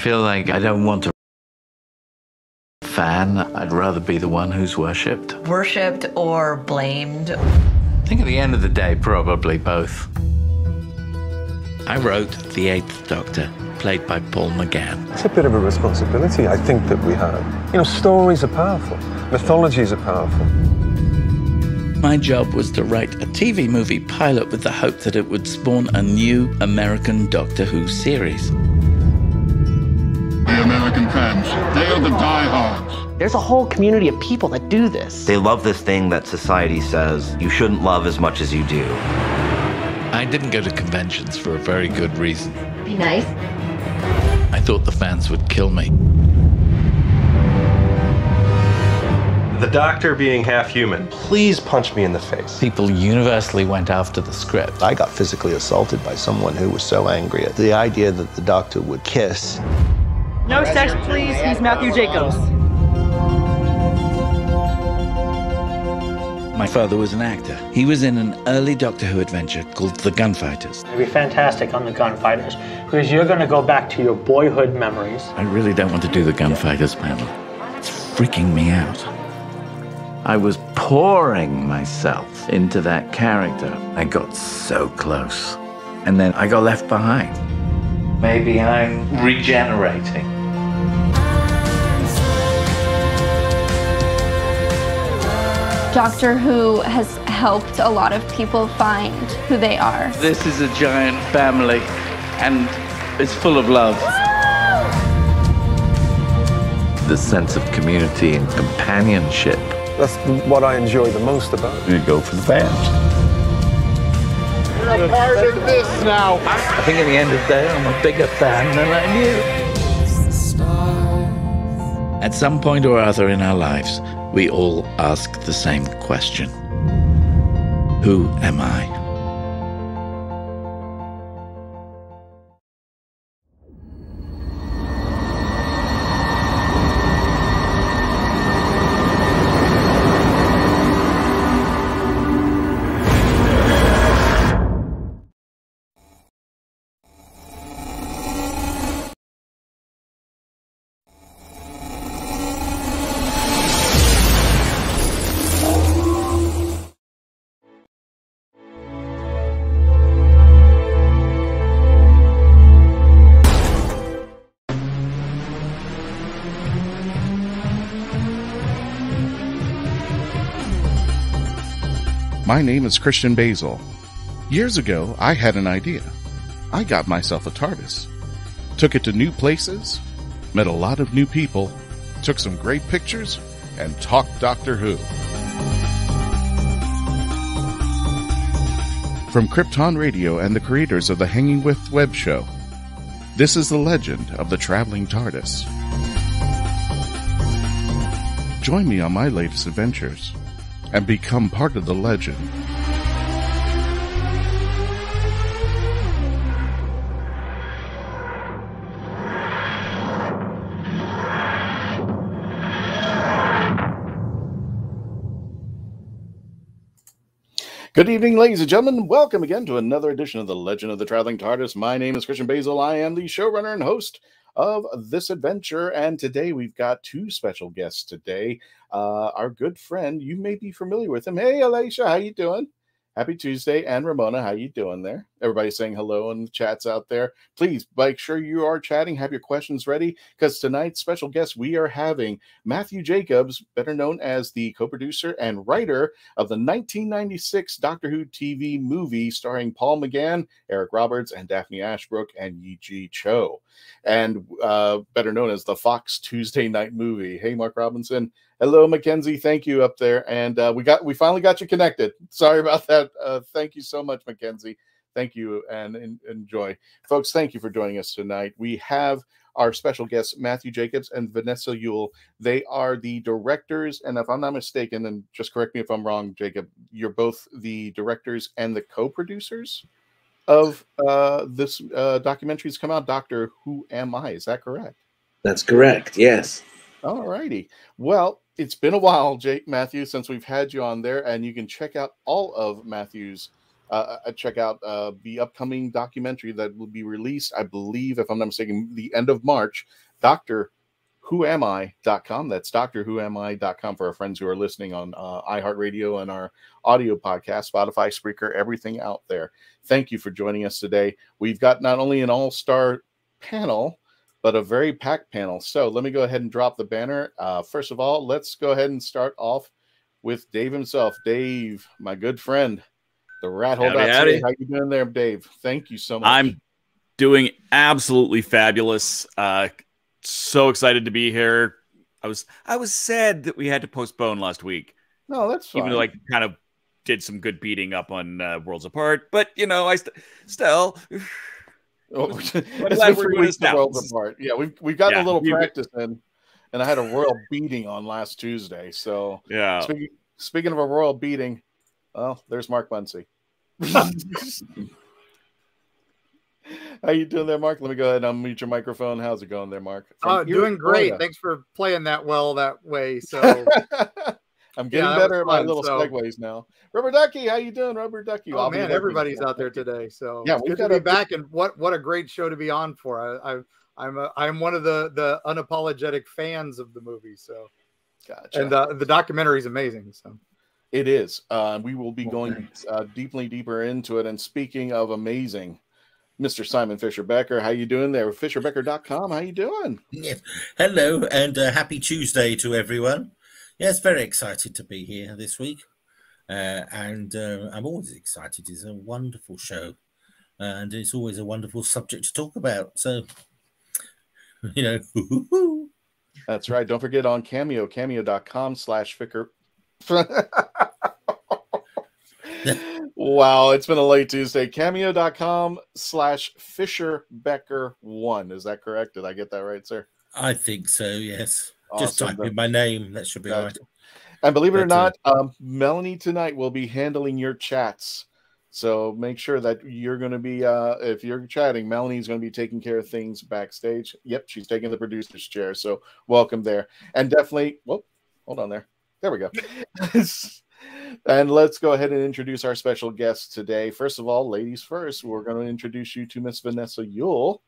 feel like I don't want to fan. I'd rather be the one who's worshipped. Worshipped or blamed. I think at the end of the day, probably both. I wrote The Eighth Doctor, played by Paul McGann. It's a bit of a responsibility, I think, that we have. You know, stories are powerful, mythologies are powerful. My job was to write a TV movie pilot with the hope that it would spawn a new American Doctor Who series. The American fans, they are the diehards. There's a whole community of people that do this. They love this thing that society says you shouldn't love as much as you do. I didn't go to conventions for a very good reason. Be nice. I thought the fans would kill me. The doctor being half human, please punch me in the face. People universally went after the script. I got physically assaulted by someone who was so angry at the idea that the doctor would kiss. No sex, please. He's Matthew Jacobs. My father was an actor. He was in an early Doctor Who adventure called The Gunfighters. It'd be fantastic on the Gunfighters because you're going to go back to your boyhood memories. I really don't want to do the Gunfighters panel. It's freaking me out. I was pouring myself into that character. I got so close. And then I got left behind. Maybe I'm regenerating. Doctor Who has helped a lot of people find who they are. This is a giant family, and it's full of love. The sense of community and companionship. That's what I enjoy the most about it. You go for the fans. You're a part of this now. I think at the end of the day, I'm a bigger fan than I knew. At some point or other in our lives, we all ask the same question Who am I? My name is Christian Basel. Years ago, I had an idea. I got myself a TARDIS. Took it to new places, met a lot of new people, took some great pictures, and talked Doctor Who. From Krypton Radio and the creators of the Hanging With web show, this is the legend of the traveling TARDIS. Join me on my latest adventures and become part of the legend. Good evening, ladies and gentlemen. Welcome again to another edition of the Legend of the Traveling TARDIS. My name is Christian Basel. I am the showrunner and host of this adventure, and today we've got two special guests. Today, uh, our good friend, you may be familiar with him. Hey, Alicia, how you doing? Happy Tuesday, and Ramona, how you doing there? Everybody saying hello in the chats out there. Please make sure you are chatting, have your questions ready, because tonight's special guest we are having Matthew Jacobs, better known as the co-producer and writer of the 1996 Doctor Who TV movie starring Paul McGann, Eric Roberts, and Daphne Ashbrook and Yee Jee Tso, and uh, better known as the Fox Tuesday Night Movie. Hey, Mark Robinson. Hello, Mackenzie. Thank you up there, and uh, we got we finally got you connected. Sorry about that. Uh, thank you so much, Mackenzie. Thank you and, and enjoy, folks. Thank you for joining us tonight. We have our special guests, Matthew Jacobs and Vanessa Yuille. They are the directors, and if I'm not mistaken, and just correct me if I'm wrong, Jacob, you're both the directors and the co-producers of uh, this uh, documentary's come out. Doctor Who Am I? Is that correct? That's correct. Yes. All righty. Well, it's been a while, Jake Matthew, since we've had you on there, and you can check out all of Matthew's. Uh, uh, check out uh, the upcoming documentary that will be released, I believe, if I'm not mistaken, the end of March. Doctor Who Am I.com. That's Doctor Who Am I.com for our friends who are listening on uh, iHeartRadio and our audio podcast, Spotify, Spreaker, everything out there. Thank you for joining us today. We've got not only an all star panel, but a very packed panel. So let me go ahead and drop the banner. Uh, first of all, let's go ahead and start off with Dave himself. Dave, my good friend, the rat hole. Howdy, howdy. How you doing there, Dave? Thank you so much. I'm doing absolutely fabulous. Uh, so excited to be here. I was I was sad that we had to postpone last week. No, that's fine. Even though I kind of did some good beating up on uh, Worlds Apart, but you know, I st- still. Oh, glad we're doing this now. Worlds apart. Yeah, we've we've gotten Yeah, a little practice in, and I had a royal beating on last Tuesday. So Yeah. Speaking, speaking of a royal beating, well, there's Mark Muncy. How you doing there, Mark? Let me go ahead and unmute your microphone. How's it going there, Mark? From Oh, doing great. Florida. Thanks for playing that well that way. So I'm getting Yeah, better at my little so- segues now. Rubber Ducky, how you doing, Rubber Ducky? oh I'll man, everybody's out there today. So Yeah, we've good to be a- back, and what what a great show to be on for. I, I I'm a, I'm one of the the unapologetic fans of the movie. So Gotcha. and uh, the documentary is amazing. So It is. Uh, we will be going uh, deeply deeper into it. And speaking of amazing, Mr. Simon Fisher Becker, how you doing there? Fisherbecker.com. How you doing? Yes. Hello and uh, happy Tuesday to everyone. Yes, very excited to be here this week. Uh, and uh, I'm always excited. It's a wonderful show. And it's always a wonderful subject to talk about. So, you know, That's right. Don't forget on Cameo, cameo.com slash Ficker. wow, it's been a late Tuesday. Cameo.com slash Fisher Becker one. Is that correct? Did I get that right, sir? I think so, yes. Just type in my name. That should be all right. And believe it or not, um, Melanie tonight will be handling your chats. So make sure that you're going to be, uh, if you're chatting, Melanie's going to be taking care of things backstage. Yep, she's taking the producer's chair. So welcome there. And definitely, whoop, hold on there. There we go. and let's go ahead and introduce our special guest today. First of all, ladies first, we're going to introduce you to Miss Vanessa Yuille,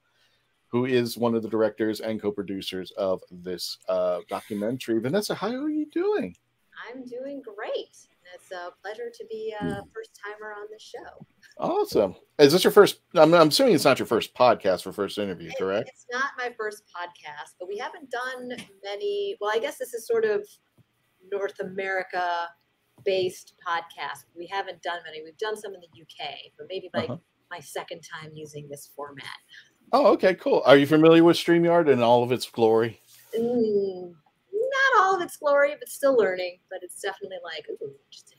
who is one of the directors and co-producers of this uh, documentary. Vanessa, how are you doing? I'm doing great. It's a pleasure to be a first timer on the show. Awesome. Is this your first? I'm, I'm assuming it's not your first podcast for first interview, correct? It's not my first podcast, but we haven't done many. Well, I guess this is sort of North America based podcast. We haven't done many. We've done some in the UK, but maybe like Uh-huh. my second time using this format. Oh, okay, cool. Are you familiar with StreamYard and all of its glory? Mm, not all of its glory, but still learning. But it's definitely like, ooh, interesting.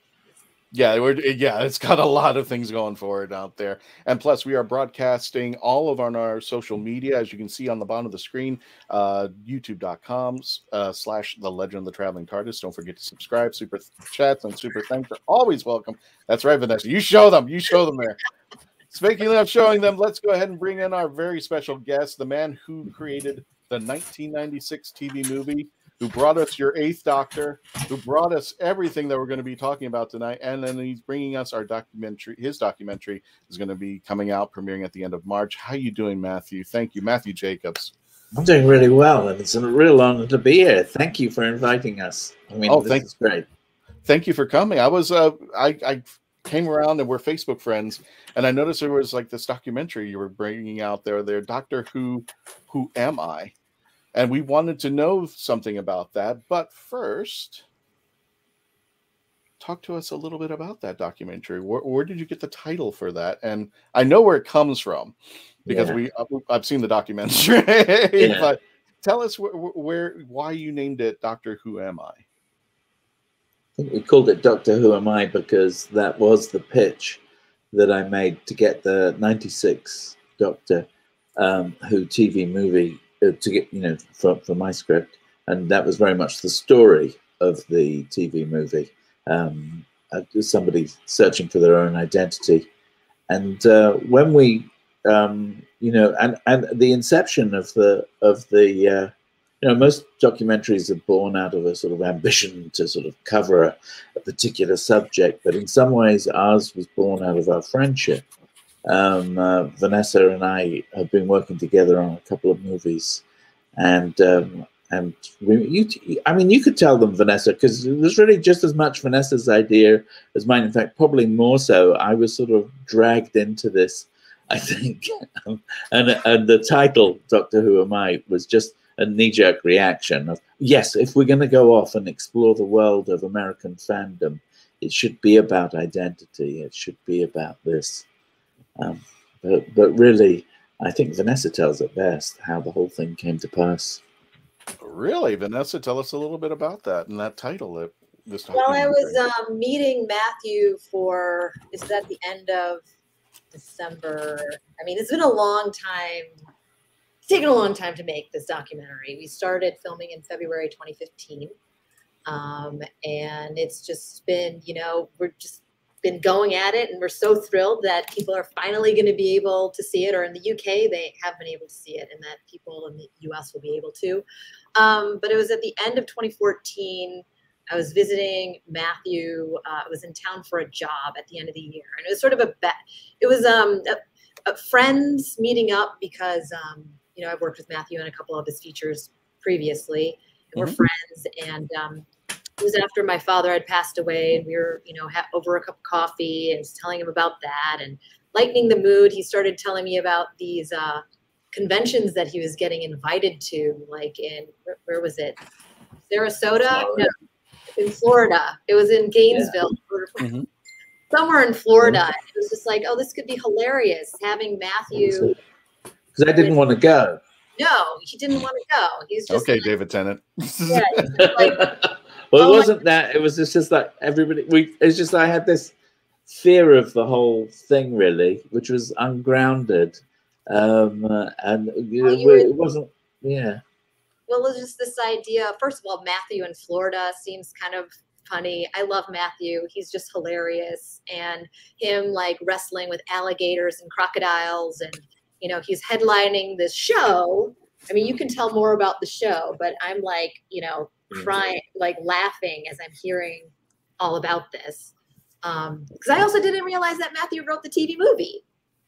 Yeah, we're yeah, it's got a lot of things going for it out there. And plus, we are broadcasting all of on our social media, as you can see on the bottom of the screen, uh, youtube.com uh, slash the legend of the traveling TARDIS. Don't forget to subscribe. Super chats and super thanks are always welcome. That's right, Vanessa. You show them, you show them there. Speaking of showing them, let's go ahead and bring in our very special guest, the man who created the 1996 TV movie, who brought us your Eighth Doctor, who brought us everything that we're going to be talking about tonight, and then he's bringing us our documentary. His documentary is going to be coming out, premiering at the end of March. How are you doing, Matthew? Thank you, Matthew Jacobs. I'm doing really well, and it's a real honor to be here. Thank you for inviting us. I mean, Oh, this thank- is great. Thank you for coming. I was uh, I I came around and we're Facebook friends, and I noticed there was like this documentary you were bringing out there, there, Doctor Who, Who Am I? And we wanted to know something about that. But first, talk to us a little bit about that documentary. Where, where did you get the title for that? And I know where it comes from because Yeah. we I've seen the documentary. Yeah. But tell us where, where why you named it Doctor Who Am I? I think we called it Doctor Who Am I because that was the pitch that I made to get the 96 Doctor um, Who TV movie to get, you know, for, for my script. And that was very much the story of the TV movie. Um, uh, somebody searching for their own identity. And uh, when we, um, you know, and, and the inception of the, of the, uh, you know, most documentaries are born out of a sort of ambition to sort of cover a, a particular subject, but in some ways, ours was born out of our friendship. Um, uh, Vanessa and I have been working together on a couple of movies, and um, and we, you, I mean, you could tell them Vanessa because it was really just as much Vanessa's idea as mine. In fact, probably more so. I was sort of dragged into this, I think, and and the title Doctor Who Am I was just a knee-jerk reaction of yes if we're going to go off and explore the world of american fandom it should be about identity it should be about this um, but, but really i think vanessa tells it best how the whole thing came to pass Really, Vanessa, tell us a little bit about that and that title. That this Well, I was um, meeting Matthew for this is at the end of December. I mean, it's been a long time. It's taken a long time to make this documentary. We started filming in February 2015, um, and it's just been, you know, we're just been going at it, and we're so thrilled that people are finally going to be able to see it. Or in the UK, they have been able to see it, and that people in the US will be able to. Um, but it was at the end of 2014. I was visiting Matthew. Uh, I was in town for a job at the end of the year, and it was sort of a bet. It was um, a, a friends meeting up because um, you know I've worked with Matthew on a couple of his features previously. And We're Mhm. friends, and um, it was after my father had passed away, and we were you know ha- over a cup of coffee, and was telling him about that, and lightening the mood. He started telling me about these uh, conventions that he was getting invited to, like in where, where was it? Sarasota? No, in Florida. It was in Gainesville, or somewhere in Florida. It was just like, oh, this could be hilarious having Matthew. because i didn't want to go No, he didn't want to go. He's just okay, David Tennant. yeah, he's just like, well, it Oh wasn't that. It was just, just like everybody. We. It's just I had this fear of the whole thing, really, which was ungrounded, um, uh, and you know, you were- it wasn't. Yeah. well, it's just this idea. First of all, Matthew in Florida seems kind of funny. I love Matthew. He's just hilarious. And him like wrestling with alligators and crocodiles. And, you know, he's headlining this show. I mean, you can tell more about the show, but I'm like, you know, crying, like laughing as I'm hearing all about this. Because I also didn't realize that Matthew wrote the TV movie.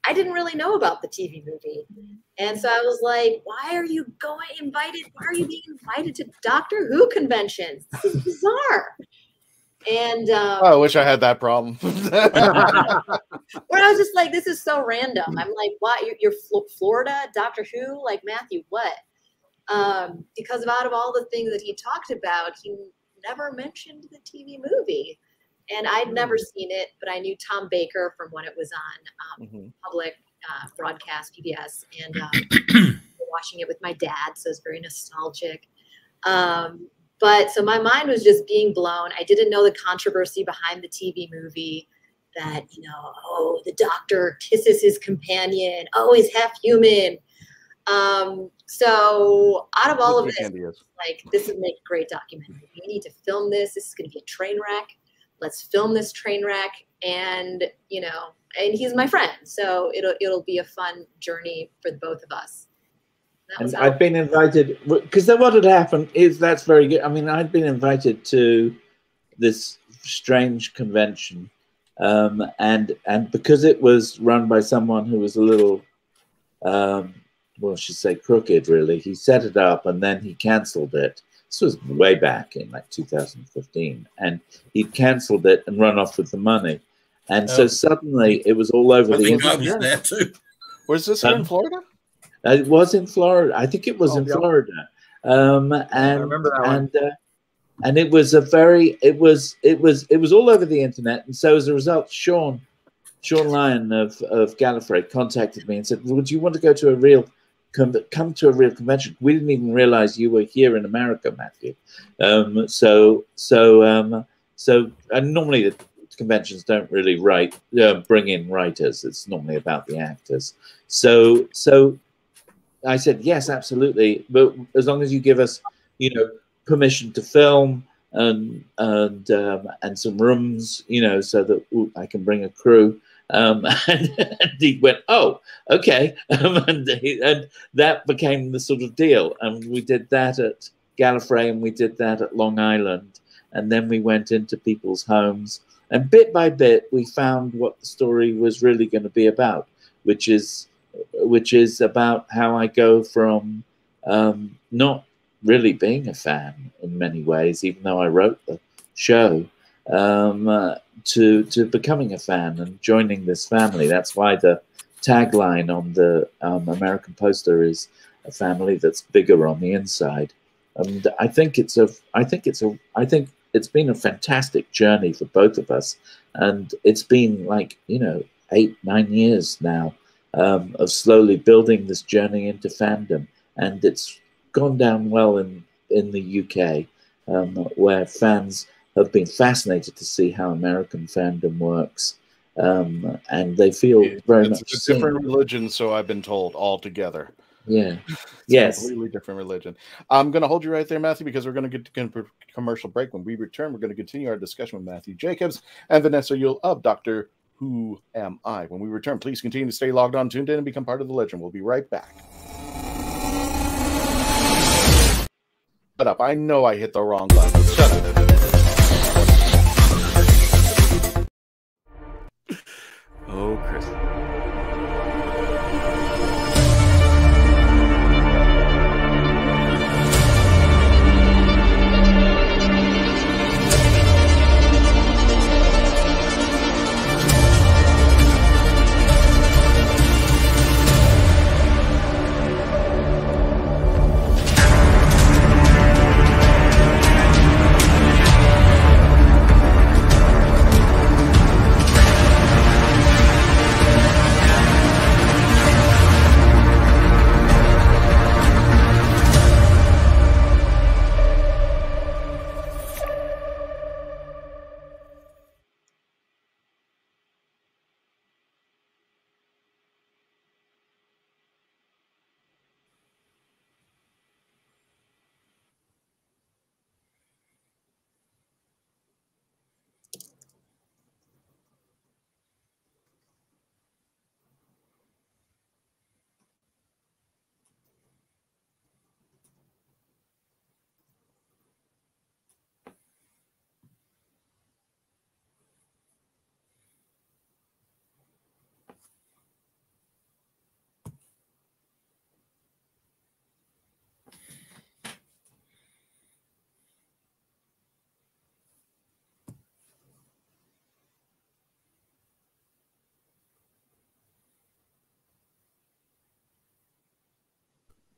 I didn't really know about the TV movie. And so I was like, why are you going invited? Why are you being invited to Doctor Who conventions? This is bizarre. And um, Oh, I wish I had that problem. where I was just like, this is so random. I'm like, why? You're, you're Flo- Florida, Doctor Who? Like, Matthew, what? Um, because of out of all the things that he talked about, he never mentioned the TV movie. And I'd never seen it, but I knew Tom Baker from when it was on um, public uh, broadcast PBS, and um, watching it with my dad, so it's very nostalgic. Um, but so my mind was just being blown. I didn't know the controversy behind the TV movie. That you know, oh, the doctor kisses his companion. Oh, he's half human. Um, so out of all of this, is. like this would make a great documentary. We need to film this. This is going to be a train wreck. Let's film this train wreck, and you know, and he's my friend, so it'll it'll be a fun journey for the both of us. I've been invited because then what had happened is that's very good. I mean, I'd been invited to this strange convention, um, and and because it was run by someone who was a little, um, well, I should say crooked, really. He set it up and then he cancelled it. This was way back in like 2015, and he cancelled it and run off with the money. And so Oh. suddenly it was all over I the think I internet. was there too. Was this here in Um, Florida? It was in Florida. I think it was Oh, in yeah. Florida. Um, and remember that one. and uh, and it was a very it was it was it was all over the internet. And so as a result, Sean Shaun Lyon of of Gallifrey contacted me and said, "Would you want to go to a real come come to a real convention?" We didn't even realize you were here in America, Matthew. Um, so so um, so and normally the conventions don't really write uh, bring in writers. It's normally about the actors. So so I said yes, absolutely, but as long as you give us, you know, permission to film and and um, and some rooms, you know, so that ooh, I can bring a crew. Um, and, he went, oh, okay, um, and, he, and that became the sort of deal. And we did that at Gallifrey, and we did that at Long Island, and then we went into people's homes, and bit by bit, we found what the story was really going to be about, which is which is about how I go from um, not really being a fan in many ways, even though I wrote the show, um, uh, to to becoming a fan and joining this family. That's why the tagline on the um, American poster is a family that's bigger on the inside. And I think it's a, I think it's a, I think it's been a fantastic journey for both of us, and it's been like you know eight nine years now um, of slowly building this journey into fandom, and it's gone down well in in the UK, um, where fans have been fascinated to see how American fandom works, um, and they feel very It's much a seen. different religion, so I've been told altogether. Yeah. It's Yes. a completely different religion. I'm going to hold you right there, Matthew, because we're going to get to commercial break. When we return, we're going to continue our discussion with Matthew Jacobs and Vanessa Yuille of Doctor Who Am I. When we return, please continue to stay logged on, tuned in, and become part of the legend. We'll be right back. Shut up. I know I hit the wrong button. Shut Oh, Chris.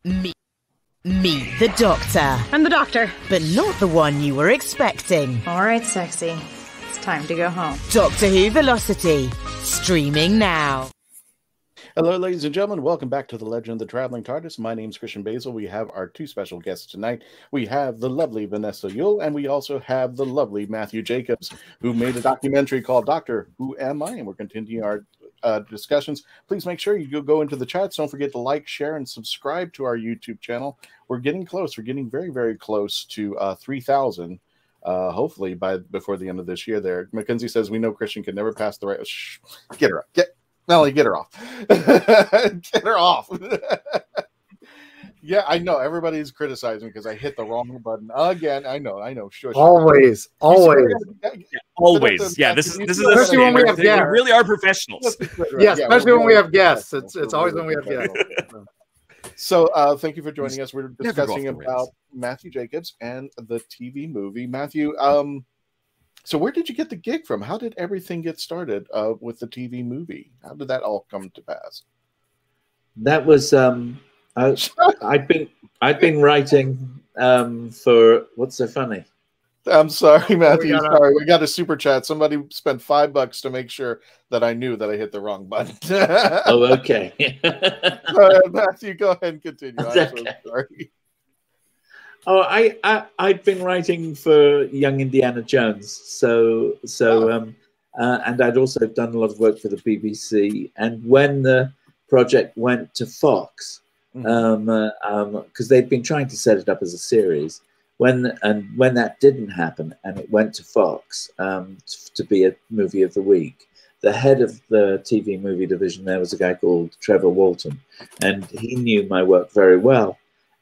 Me. Me, the doctor. I'm the doctor. But not the one you were expecting. All right, sexy. It's time to go home. Doctor Who Velocity. Streaming now. Hello, ladies and gentlemen. Welcome back to the Legend of the Traveling TARDIS. My name's Christian Basel. We have our two special guests tonight. We have the lovely Vanessa Yuille, and we also have the lovely Matthew Jacobs, who made a documentary called Doctor Who Am I? And we're continuing our uh, discussions. Please make sure you go- into the chats. Don't forget to like, share, and subscribe to our YouTube channel. We're getting close. We're getting very, very close to uh, 3,000. Uh, hopefully by before the end of this year. There, Mackenzie says we know Christian can never pass the right. Shh, get her up. Get Melly, get her off. get her off. yeah, I know everybody's criticizing because I hit the wrong button again. I know, I know. Shush. Always, always. said- Always. Yeah, this is this is a Especially when we have standard. They guests. really are professionals. Yeah, especially when we have guests. It's it's always when we have guests. So, uh, thank you for joining us. We're discussing about. Matthew Jacobs and the TV movie. Matthew, um, So where did you get the gig from? How did everything get started uh, with the TV movie? How did that all come to pass? That was um, I, I'd been I'd been writing um, for what's so funny. I'm sorry, Matthew. gotta- sorry, we got a super chat. Somebody spent five bucks to make sure that I knew that I hit the wrong button. Oh, okay. Ahead, Matthew, go ahead and continue. I'm That's so sorry. Oh, I, I I'd been writing for Young Indiana Jones, so so um, uh, and I'd also done a lot of work for the BBC. And when the project went to Fox, um, uh, um, because they'd been trying to set it up as a series, when and when that didn't happen, and it went to Fox um, t- to be a movie of the week. The head of the TV movie division there was a guy called Trevor Walton, and he knew my work very well.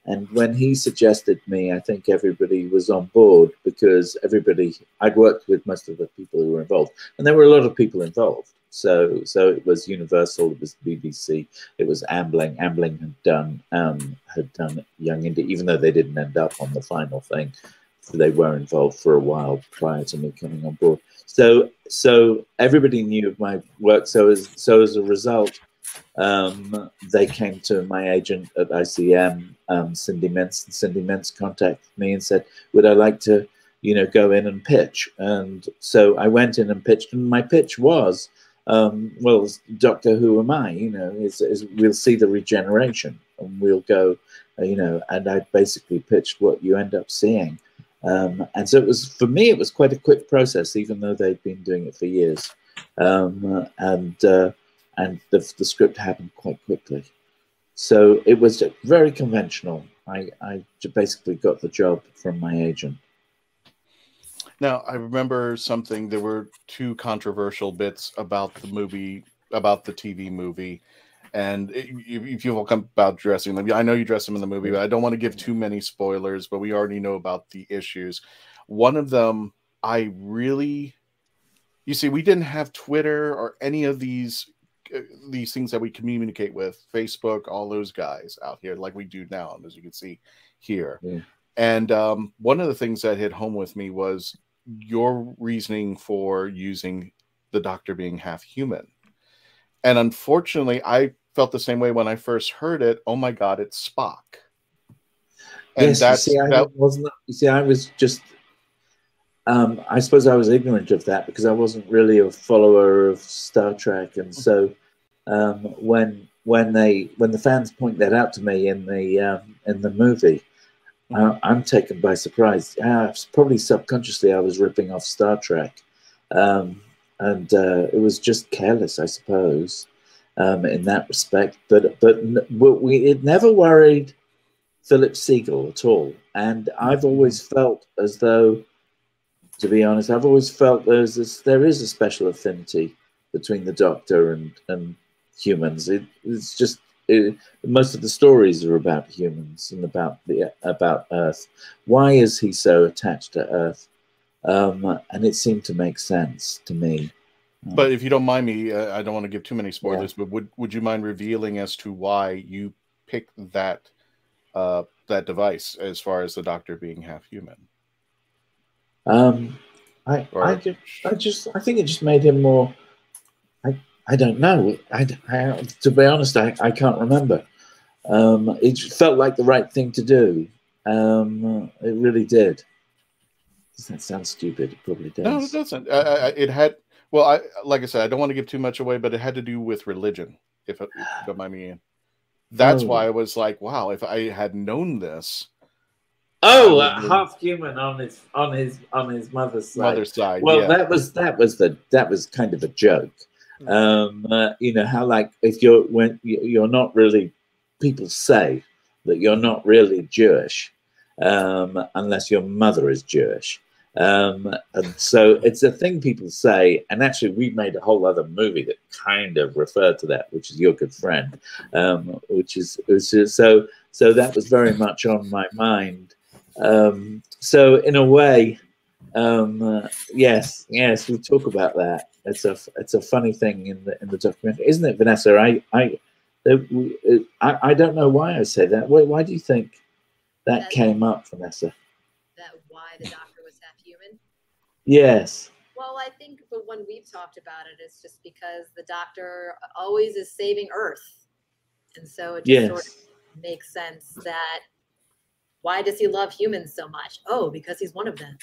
And when he suggested me, I think everybody was on board because everybody I'd worked with most of the people who were involved, and there were a lot of people involved. So, so it was Universal, it was BBC, it was Amblin. Amblin had done um, had done Young India, even though they didn't end up on the final thing. They were involved for a while prior to me coming on board. So, so everybody knew of my work. So as so as a result, um, they came to my agent at ICM, um, Cindy Mintz. And Cindy Mintz contacted me and said, "Would I like to, you know, go in and pitch?" And so I went in and pitched, and my pitch was, um, "Well, Doctor Who am I? You know, we'll see the regeneration, and we'll go, uh, you know." And I basically pitched what you end up seeing. Um, and so it was for me. It was quite a quick process, even though they'd been doing it for years. Um, and uh, and the, the script happened quite quickly. So it was very conventional. I basically got the job from my agent. Now, I remember something. There were two controversial bits about the movie, about the TV movie, and if you will come about dressing them, I know you dress them in the movie, but I don't want to give too many spoilers. But we already know about the issues. One of them, I really, you see, we didn't have Twitter or any of these uh, these things that we communicate with, Facebook, all those guys out here, like we do now, as you can see here. And um, one of the things that hit home with me was your reasoning for using the doctor being half human. And unfortunately, I felt the same way when I first heard it. Oh my God, it's Spock. And yes, that's you see, I that, wasn't. You see, I was just. Um, I suppose I was ignorant of that because I wasn't really a follower of Star Trek, and so um, when when they when the fans point that out to me in the um, in the movie, uh, I'm taken by surprise. Uh, probably subconsciously, I was ripping off Star Trek, um, and uh, it was just careless, I suppose, um, in that respect. But but we it never worried Philip Segal at all, and I've always felt as though, to be honest, I've always felt there's this, there is a special affinity between the Doctor and and humans. It, it's just it, most of the stories are about humans and about the about Earth. Why is he so attached to Earth? Um, and it seemed to make sense to me. but if you don't mind me, uh, I don't want to give too many spoilers, but would, would you mind revealing as to why you picked that uh, that device as far as the doctor being half human? Um, I, Or- I, just, I just, I think it just made him more. I, don't know. I, I to be honest, I, I can't remember. Um, it felt like the right thing to do. Um, it really did. Does that sound stupid? It probably does. No, it doesn't. It had well, I like I said, I don't want to give too much away, but it had to do with religion. If, if you don't mind me. That's Oh. why I was like, wow, if I had known this, Oh, uh, half human on his on his on his mother's side. Mother's side, Well, yeah. that was that was the that was kind of a joke. Um, uh, you know how like if you're when you- you're not really, people say that you're not really Jewish um, unless your mother is Jewish. Um, and so it's a thing people say, and actually we made a whole other movie that kind of referred to that, which is Your Good Friend, um, which is, is so so that was very much on my mind. Um, so in a way, um, uh, yes, yes, we talk about that. It's a it's a funny thing in the in the documentary, isn't it, Vanessa? I I uh, I, I don't know why I say that. Why, why do you think that came up, Vanessa? That why the doctor was half human. Yes. Well, I think, but when we've talked about it, it's just because the Doctor always is saving Earth, and so it just Yes. sort of makes sense that why does he love humans so much? Oh, because he's one of them.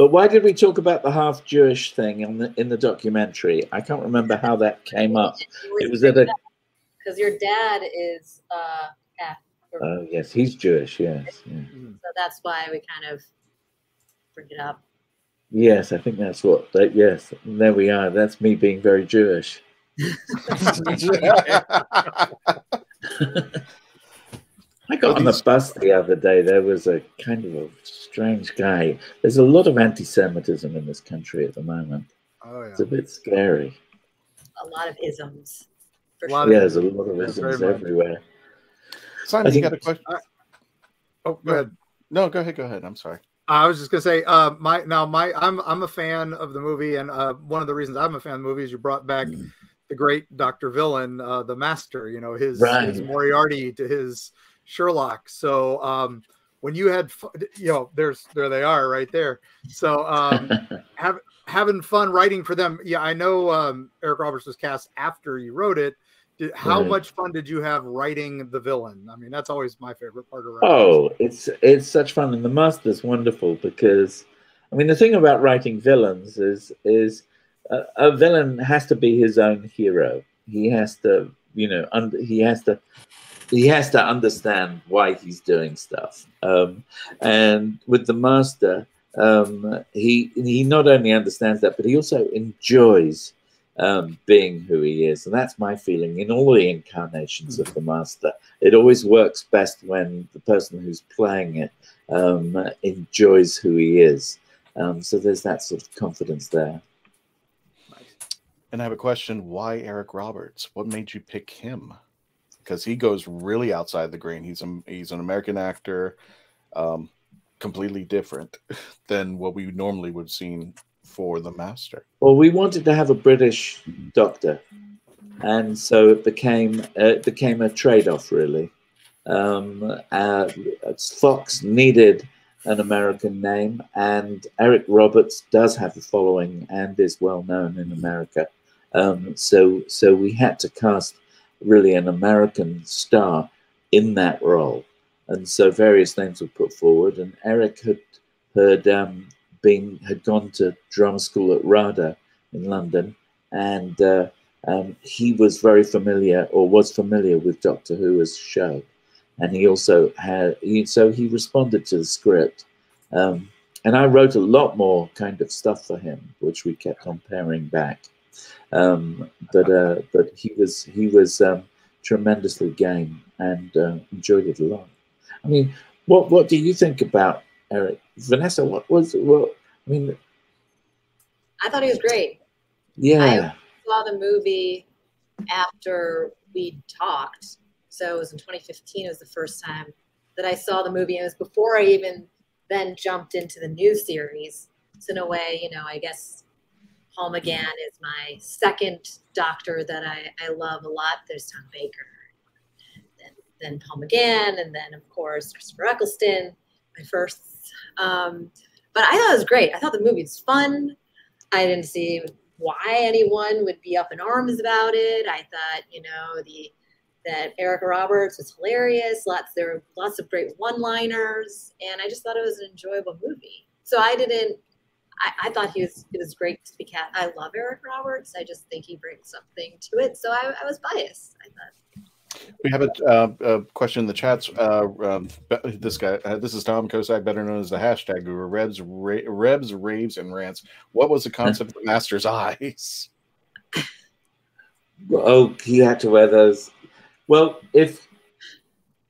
But why did we talk about the half Jewish thing in the in the documentary? I can't remember how that came up. It was at a because your dad is uh half, or- oh yes, he's Jewish. Yes, yeah. so that's why we kind of bring it up. yes, I think that's what. That, yes, there we are. That's me being very Jewish. I got on the bus the other day. There was a kind of a strange guy. There's a lot of anti-Semitism in this country at the moment. Oh It's a bit scary. A lot of isms. For A lot sure. Yeah, there's a lot of Yeah, isms much. everywhere. Simon, I you think- got a question? Oh, go ahead. No, go ahead. Go ahead. I'm sorry. I was just gonna say, uh, my now my I'm I'm a fan of the movie, and uh, one of the reasons I'm a fan of the movie is you brought back the great Doctor Villain, uh, the Master. You know his, his Moriarty to his Sherlock. So um, when you had, you know, there's there they are right there. So um, have, having fun writing for them. Yeah, I know um, Eric Roberts was cast after you wrote it. Did, how Right. much fun did you have writing the villain? I mean, that's always my favorite part of writing. Oh, it's it's such fun, and the master's wonderful because, I mean, the thing about writing villains is is a, a villain has to be his own hero. He has to, you know, under, he has to he has to understand why he's doing stuff. Um, and with the master, um, he he not only understands that, but he also enjoys um, being who he is. And that's my feeling in all the incarnations of the master. It always works best when the person who's playing it um, enjoys who he is. Um, so there's that sort of confidence there. And I have a question: Why Eric Roberts? What made you pick him? Because he goes really outside the grain. He's a, he's an American actor, um, completely different than what we normally would have seen for the Master. Well, we wanted to have a British doctor, and so it became uh, it became a trade-off, really. Um, uh, Fox needed an American name, and Eric Roberts does have a following and is well known in America. Um, so, so we had to cast really an American star in that role, and so various names were put forward. And Eric had had um, been had gone to drama school at RADA in London, and uh, um, he was very familiar or was familiar with Doctor Who as a show, and he also had he, so he responded to the script, um, and I wrote a lot more kind of stuff for him, which we kept on back. Um, but uh, but he was he was um, tremendously game and uh, enjoyed it a lot. I mean, what what do you think about Eric Vanessa? What was what? I mean, I thought he was great. yeah. I saw the movie after we talked. So it was in 2015. It was the first time that I saw the movie. It was before I even then jumped into the new series. So in a way, you know, I guess Paul McGann is my second Doctor that I, I love a lot. There's Tom Baker, then, then Paul McGann, and then of course Christopher Eccleston, my first. Um, but I thought it was great. I thought the movie was fun. I didn't see why anyone would be up in arms about it. I thought, you know, the that Eric Roberts was hilarious. Lots there were lots of great one-liners, and I just thought it was an enjoyable movie. So I didn't. I, I thought he was it was great to be cast. I love Eric Roberts. I just think he brings something to it. So I, I was biased. I thought. We have a, uh, a question in the chats. Uh, um, this guy, uh, this is Tom Kosak, better known as the hashtag guru. Rebs, ra- Rebs, raves, and rants. What was the concept of the Master's eyes? Oh, he had to wear those. Well, if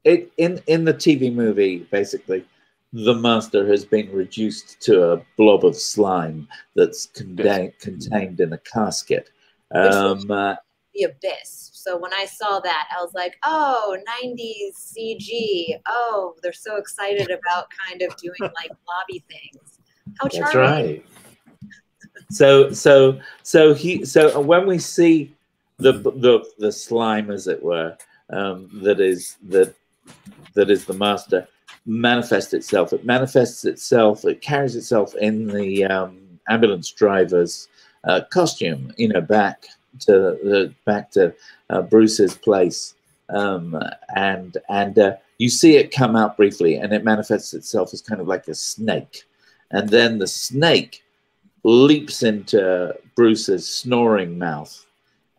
it in in the TV movie, basically, the master has been reduced to a blob of slime that's conda- contained in a casket. Um, uh, the abyss. So when I saw that, I was like, oh, 90s CG. Oh, they're so excited about kind of doing like lobby things. How charming. That's right. So so so he so when we see the the the slime, as it were, um, that is that that is the master manifest itself. It manifests itself. It carries itself in the um, ambulance driver's uh, costume, you know, back to the back to uh, Bruce's place, um, and and uh, you see it come out briefly, and it manifests itself as kind of like a snake, and then the snake leaps into Bruce's snoring mouth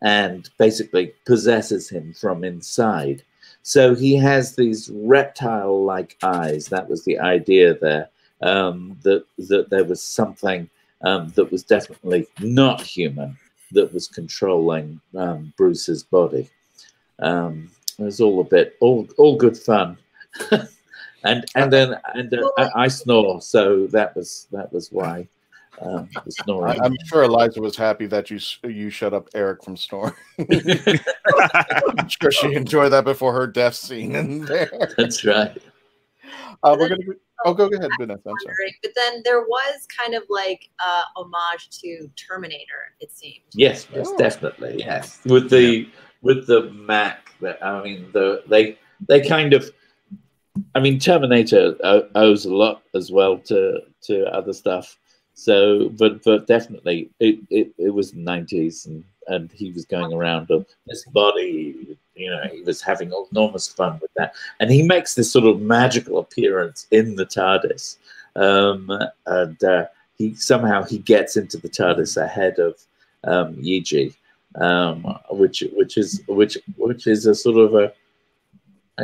and basically possesses him from inside. So he has these reptile-like eyes. That was the idea there. Um, that that there was something um, that was definitely not human that was controlling um, Bruce's body. Um, it was all a bit all all good fun, and and then and uh, I, I snore, so that was that was why. Um, the snoring. I, am sure Eliza was happy that you you shut up Eric from snoring. I'm sure she enjoyed that before her death scene in there. That's right. Uh, we're gonna. Oh, go ahead, Vanessa. I'm sorry. but then there was kind of like uh, homage to Terminator. It seemed. Yes, yes, definitely, yes. With the with the Mac, that I mean, the they they kind of, I mean, Terminator owes a lot as well to to other stuff. So, but but definitely, it it, it was the nineties, and and he was going around on his body. You know, he was having enormous fun with that, and he makes this sort of magical appearance in the TARDIS, um, and uh, he somehow he gets into the TARDIS ahead of um, Yee Jee, um, which which is which which is a sort of a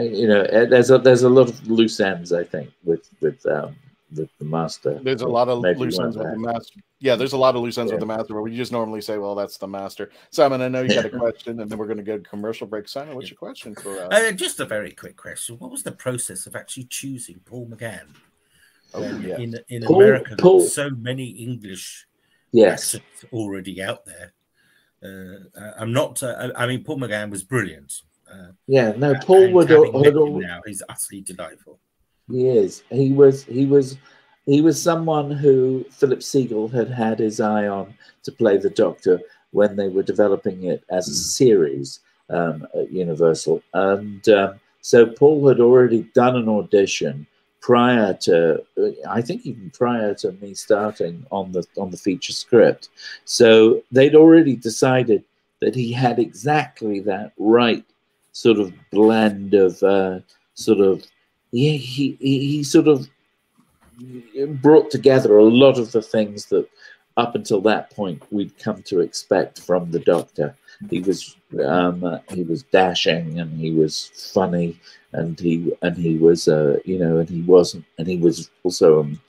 you know there's a there's a lot of loose ends I think with with um, with the master. There's a lot of Maybe loose ends with of the master. Yeah, there's a lot of loose ends with the master, where we just normally say, "Well, that's the master." Simon, I know you got a question, and then we're going to go a commercial break. Simon, what's your question for? us? Uh, just a very quick question. What was the process of actually choosing Paul McGann? Oh, When yeah. In, in Paul- America, Paul- there's so many English Yes. already out there. Uh, I- I'm not. Uh, I I mean, Paul McGann was brilliant. Uh, Yeah, no, Paul and would having had met him al- now. He's utterly delightful. He is. He was. He was. He was someone who Philip Segal had had his eye on to play the Doctor when they were developing it as a series um, at Universal, and um, so Paul had already done an audition prior to, I think even prior to me starting on the on the feature script. So they'd already decided that he had exactly that right sort of blend of uh, sort of he, he he he sort of brought together a lot of the things that up until that point we'd come to expect from the doctor. He was um, uh, he was dashing and he was funny and he and he was uh, you know and he wasn't and he was also um,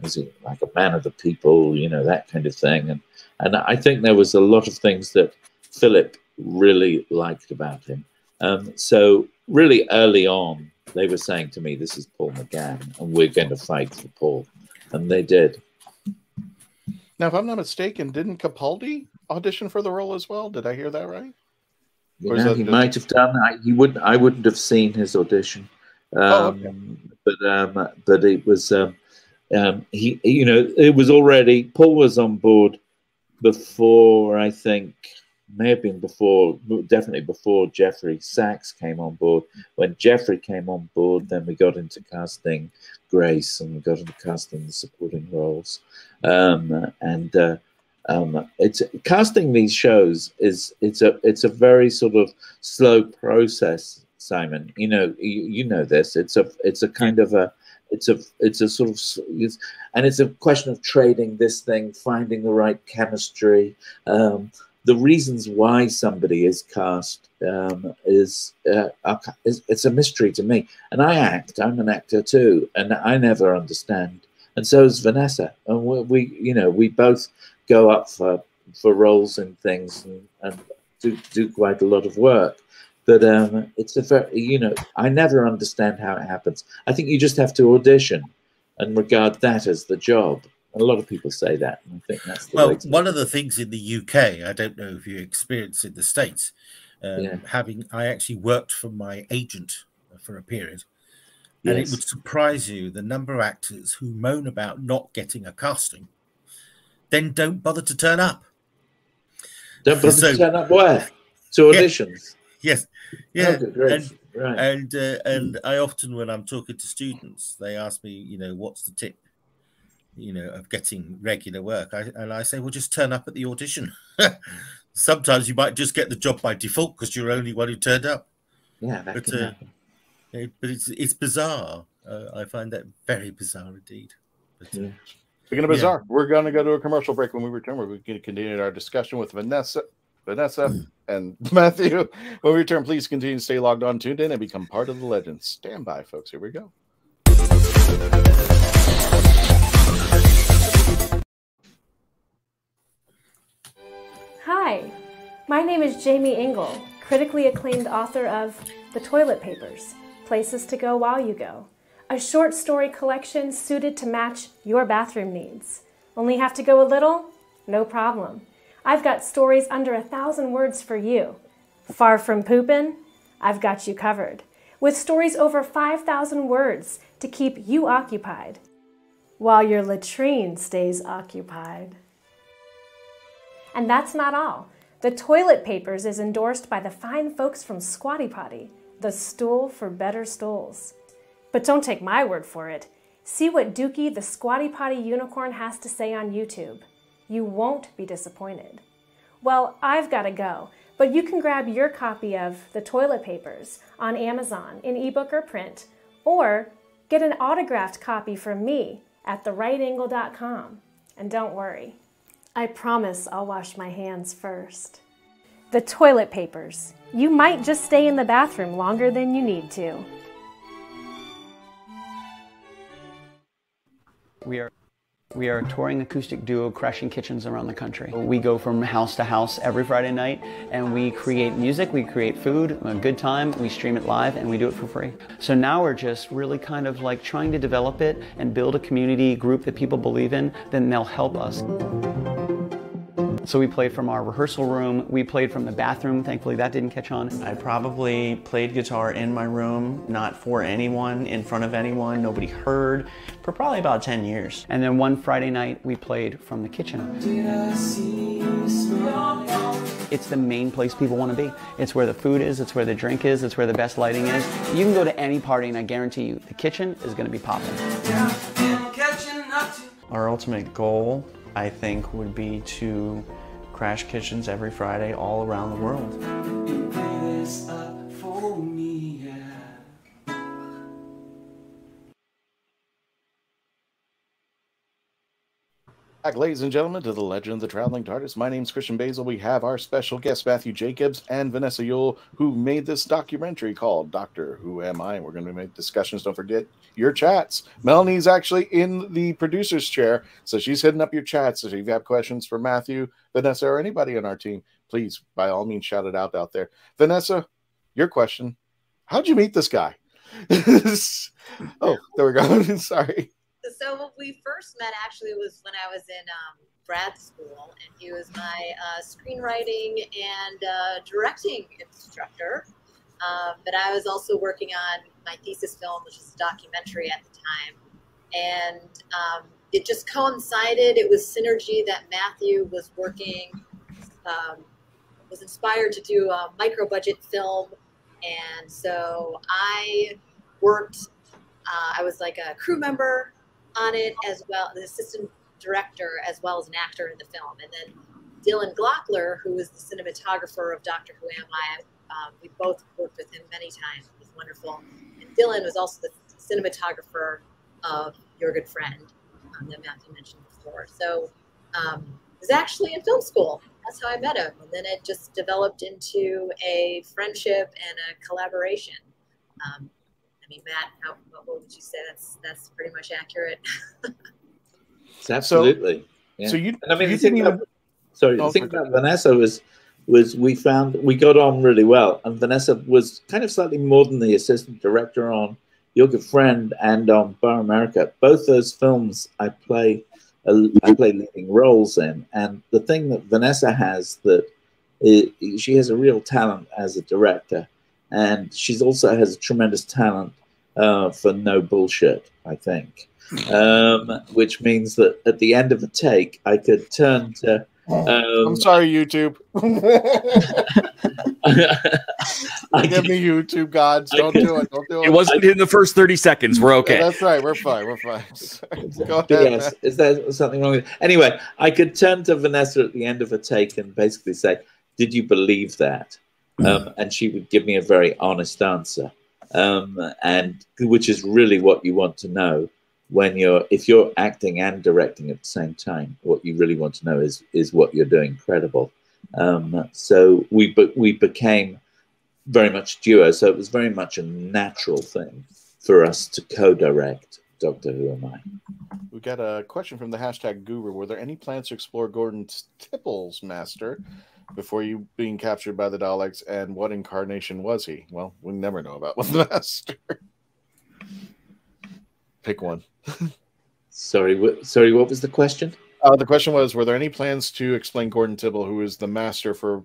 was he like a man of the people you know that kind of thing. And and I think there was a lot of things that Philip really liked about him. Um, so really early on they were saying to me this is Paul McGann and we're going to fight for Paul and they did now, if I'm not mistaken, didn't Capaldi audition for the role as well? Did I hear that right? You know, that he just- might have done. I, he wouldn't. I wouldn't have seen his audition. Um, Oh, okay. But um, but it was. Um, um, he, you know, it was already. Paul was on board before. I think may have been before. Definitely before Geoffrey Sax came on board. When Geoffrey came on board, then we got into casting Grace and we got into casting the supporting roles. Um, and uh, um, it's casting these shows is it's a it's a very sort of slow process simon you know you, you know this it's a it's a kind of a it's a it's a sort of it's, and it's a question of trading this thing finding the right chemistry um, the reasons why somebody is cast um, is, uh, is it's a mystery to me. And i act i'm an actor too and i never understand. And so is vanessa. And we, we you know we both go up for for roles and things and, and do, do quite a lot of work. But um, it's a very you know i never understand how it happens. I think you just have to audition and regard that as the job a lot of people say that and i think that's Well, one of the things in the UK, I don't know if you experience in the States, um, Yeah. having I actually worked for my agent for a period, and it would surprise you the number of actors who moan about not getting a casting, then don't bother to turn up. don't bother So- to turn up where to Yeah. auditions Yes, yeah, Oh, and Right. and uh, and I often, when I'm talking to students, they ask me, you know, what's the tip? You know, of getting regular work. I, and I say, well, just turn up at the audition. Sometimes you might just get the job by default because you're the only one who turned up. Yeah, that but, can uh, happen. it- but it's it's bizarre. Uh, I find that very bizarre indeed. But, uh, Speaking of Yeah. bizarre, we're going to go to a commercial break. When we return, we're going to continue our discussion with Vanessa, Vanessa, and Matthew. When we return, please continue to stay logged on, tuned in, and become part of the legend. Stand by, folks. Here we go. Hi, my name is Jamie Engel, critically acclaimed author of The Toilet Papers Places to Go While You Go, a short story collection suited to match your bathroom needs. Only have to go a little? No problem. I've got stories under a thousand words for you. Far from poopin'? I've got you covered. With stories over 5,000 words to keep you occupied, while your latrine stays occupied. And that's not all. The Toilet Papers is endorsed by the fine folks from Squatty Potty, the stool for better stools. But don't take my word for it. See what Dookie the Squatty Potty unicorn has to say on YouTube. You won't be disappointed. Well, I've got to go, but you can grab your copy of The Toilet Papers on Amazon in ebook or print, or get an autographed copy from me at therightangle.com. And don't worry, I promise I'll wash my hands first. The toilet papers. You might just stay in the bathroom longer than you need to. We are we are a touring acoustic duo crashing kitchens around the country. We go from house to house every Friday night and we create music, we create food, a good time, we stream it live and we do it for free. So now we're just really kind of like trying to develop it and build a community group that people believe in, then they'll help us. So we played from our rehearsal room, we played from the bathroom, thankfully that didn't catch on. I probably played guitar in my room, not for anyone, in front of anyone, nobody heard, for probably about 10 years. And then one Friday night we played from the kitchen. It's the main place people want to be. It's where the food is, it's where the drink is, it's where the best lighting is. You can go to any party and I guarantee you the kitchen is going to be popping. Our ultimate goal, I think, would be to crash kitchens every Friday all around the world. Back, ladies and gentlemen, to the Legend of the Traveling TARDIS. My name's Christian Basel. We have our special guests, Matthew Jacobs and Vanessa Yuille, who made this documentary called Doctor Who Am I? We're going to make discussions. Don't forget your chats. Melanie's actually in the producer's chair, so she's hitting up your chats. So if you have questions for Matthew, Vanessa, or anybody on our team, please, by all means, shout it out out there. Vanessa, your question How'd you meet this guy? oh, there we go. Sorry. So we first met actually was when I was in um, grad school, and he was my uh, screenwriting and uh, directing instructor. Um, but I was also working on my thesis film, which is a documentary at the time, and um, it just coincided. It was synergy that Matthew was working, um, was inspired to do a micro budget film, and so I worked. Uh, I was like a crew member on it as well, the assistant director as well as an actor in the film. And then Dylan Glockler, who was the cinematographer of Doctor Who Am I, um, we both worked with him many times. He was wonderful. And Dylan was also the cinematographer of Your Good Friend um, that Matthew mentioned before. So um, it was actually in film school. That's how I met him. And then it just developed into a friendship and a collaboration. Um, I mean, Matt, how, what would you say? That's that's pretty much accurate. It's absolutely. yeah. so you- and I mean, you the thing didn't about, sorry, Oh, the thing about Vanessa was was we found we got on really well, and Vanessa was kind of slightly more than the assistant director on Your Good Friend and on Bar America. Both those films I play uh, I play leading roles in, and the thing that Vanessa has that she has a real talent as a director, and she's also has a tremendous talent uh, for no bullshit. I think um, which means that at the end of a take, I could turn to Um, I'm sorry, YouTube. Give me YouTube gods. Don't do it. Don't do it. It wasn't in the first 30 seconds. We're okay. That's right. We're fine. We're fine. Go ahead. yes. man. Is there something wrong with it? Anyway, I could turn to Vanessa at the end of a take and basically say, Did you believe that? Um, and she would give me a very honest answer. Um, and which is really what you want to know when you're if you're acting and directing at the same time. What you really want to know is is what you're doing credible. Um, so we be, we became very much duo. So it was very much a natural thing for us to co-direct Doctor Who Am I. We got a question from the hashtag Guru. Were there any plans to explore Gordon Tipple's, Master, before you being captured by the Daleks? And what incarnation was he? Well, we never know about the Master. Pick one. Sorry, what, sorry. What was the question? Uh, the question was Were there any plans to explain Gordon Tipple, who is the Master, for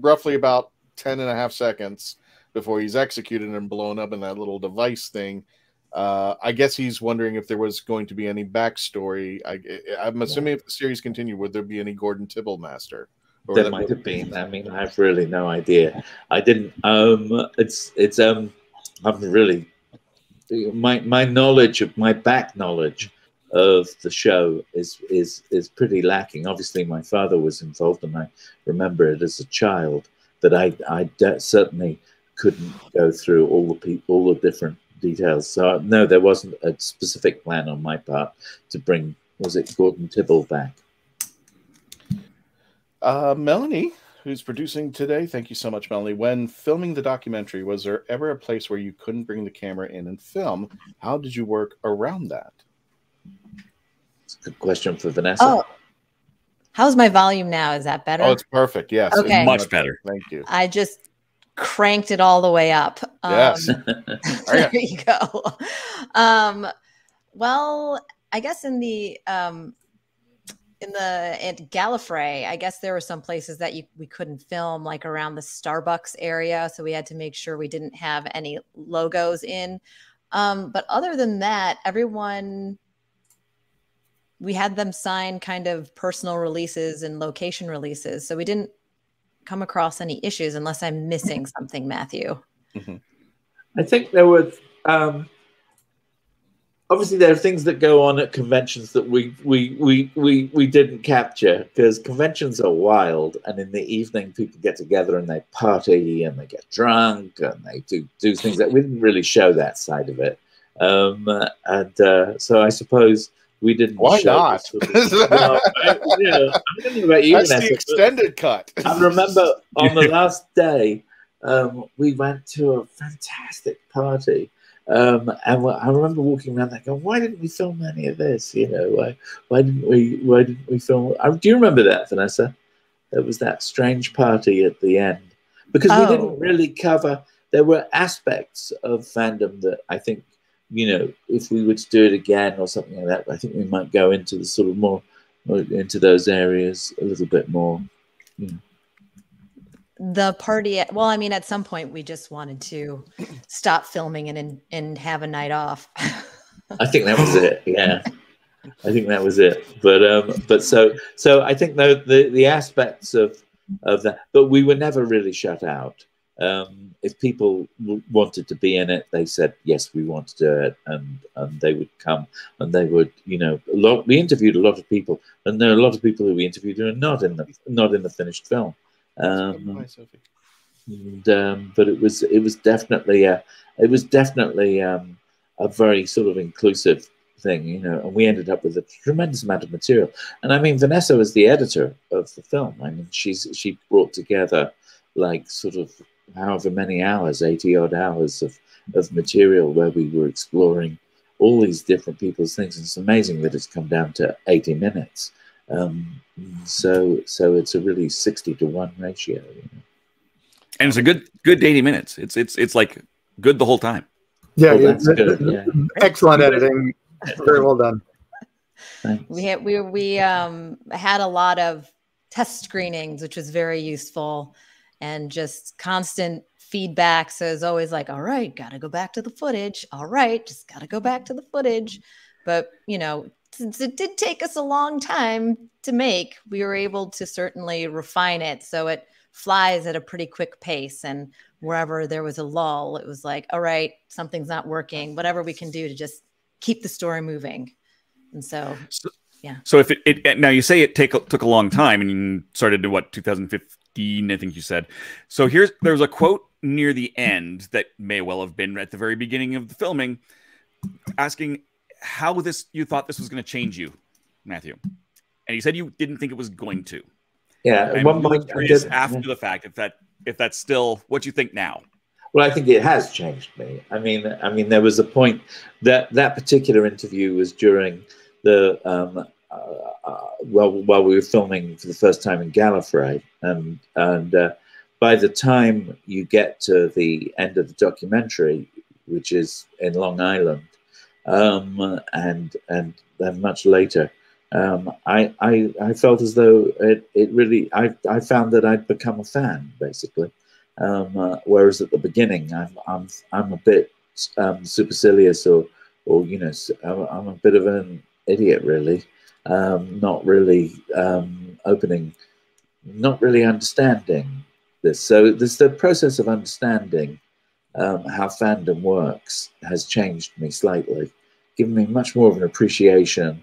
roughly about 10 and a half seconds before he's executed and blown up in that little device thing? Uh, I guess he's wondering if there was going to be any backstory. I, I'm assuming if the series continued, would there be any Gordon Tipple Master? There that- might have been. I mean, I've really no idea. I didn't. Um, it's it's um, I'm really my my knowledge of my back knowledge of the show is is is pretty lacking. Obviously, my father was involved, and I remember it as a child. But I I certainly couldn't go through all the people, all the different details. So no, there wasn't a specific plan on my part to bring was it Gordon Tipple back. Uh, Melanie, who's producing today, thank you so much, Melanie. When filming the documentary, was there ever a place where you couldn't bring the camera in and film? How did you work around that? It's a good question for Vanessa. Oh, how's my volume now? Is that better? Oh, it's perfect. Yes, it's Okay. Much better. Thank you. I just cranked it all the way up. Um, Yes. there you go. Um, well, I guess in the um, in the at Gallifrey, I guess there were some places that you we couldn't film, like around the Starbucks area. So we had to make sure we didn't have any logos in. Um, but other than that, everyone we had them sign kind of personal releases and location releases. So we didn't come across any issues unless I'm missing something, Matthew. I think there was um, obviously there are things that go on at conventions that we we we we, we didn't capture because conventions are wild, and in the evening people get together and they party and they get drunk and they do do things that we didn't really show that side of it. Um, and uh, so I suppose we didn't. Why show not? the sort of- Well, I, you know, I don't know about you, That's the Vanessa, extended cut. I remember on the last day, um, we went to a fantastic party. Um, and I remember walking around there going, why didn't we film any of this? You know, why, why didn't we, why didn't we film? I, do you remember that, Vanessa? There was that strange party at the end because we Oh. didn't really cover, there were aspects of fandom that I think, you know, if we were to do it again or something like that, I think we might go into the sort of more, more into those areas a little bit more. You know. The party, well, I mean, at some point we just wanted to stop filming and and, have a night off. I think that was it. Yeah, I think that was it. But um, but so so I think the the, the aspects of of that, but we were never really shut out. Um, if people wanted to be in it, they said yes, we want to do it, and and they would come and they would, you know, a lot. We interviewed a lot of people, and there are a lot of people who we interviewed who are not in the not in the finished film. Um, and, um, but it was it was definitely a it was definitely um, a very sort of inclusive thing, you know. And we ended up with a tremendous amount of material. And I mean, Vanessa was the editor of the film. I mean, she's she brought together like sort of however many hours, eighty odd hours of of material where we were exploring all these different people's things. And it's amazing that it's come down to eighty minutes. Um, so so it's a really sixty to one ratio. You know? And it's a good good 80 minutes. It's it's it's like good the whole time. Yeah, Oh, yeah, good, yeah. excellent editing. Very well done. we had we we um had a lot of test screenings which was very useful and just constant feedback so it's always like all right gotta go back to the footage all right just gotta go back to the footage but you know since it did take us a long time to make, we were able to certainly refine it so it flies at a pretty quick pace. And wherever there was a lull, it was like, all right, something's not working. Whatever we can do to just keep the story moving. And so, yeah. So if it, it now you say it take took a long time and you started in what 2015, I think you said. So here's there's a quote near the end that may well have been at the very beginning of the filming, asking how this you thought this was going to change you, Matthew, and you said you didn't think it was going to. Yeah, And one point did- after the fact if that if that's still what you think now. Well, I think it has changed me. I mean, I mean, there was a point that that particular interview was during the um, uh, uh, well, while we were filming for the first time in Gallifrey, and and uh, by the time you get to the end of the documentary, which is in Long Island, um, and and then much later, um, I, I I felt as though it, it really I, I found that I'd become a fan basically. Um, uh, whereas at the beginning, I'm I'm I'm a bit um, supercilious or or you know I'm, a bit of an idiot really, um, not really um, opening, not really understanding this. So this the process of understanding um, how fandom works has changed me slightly, given me much more of an appreciation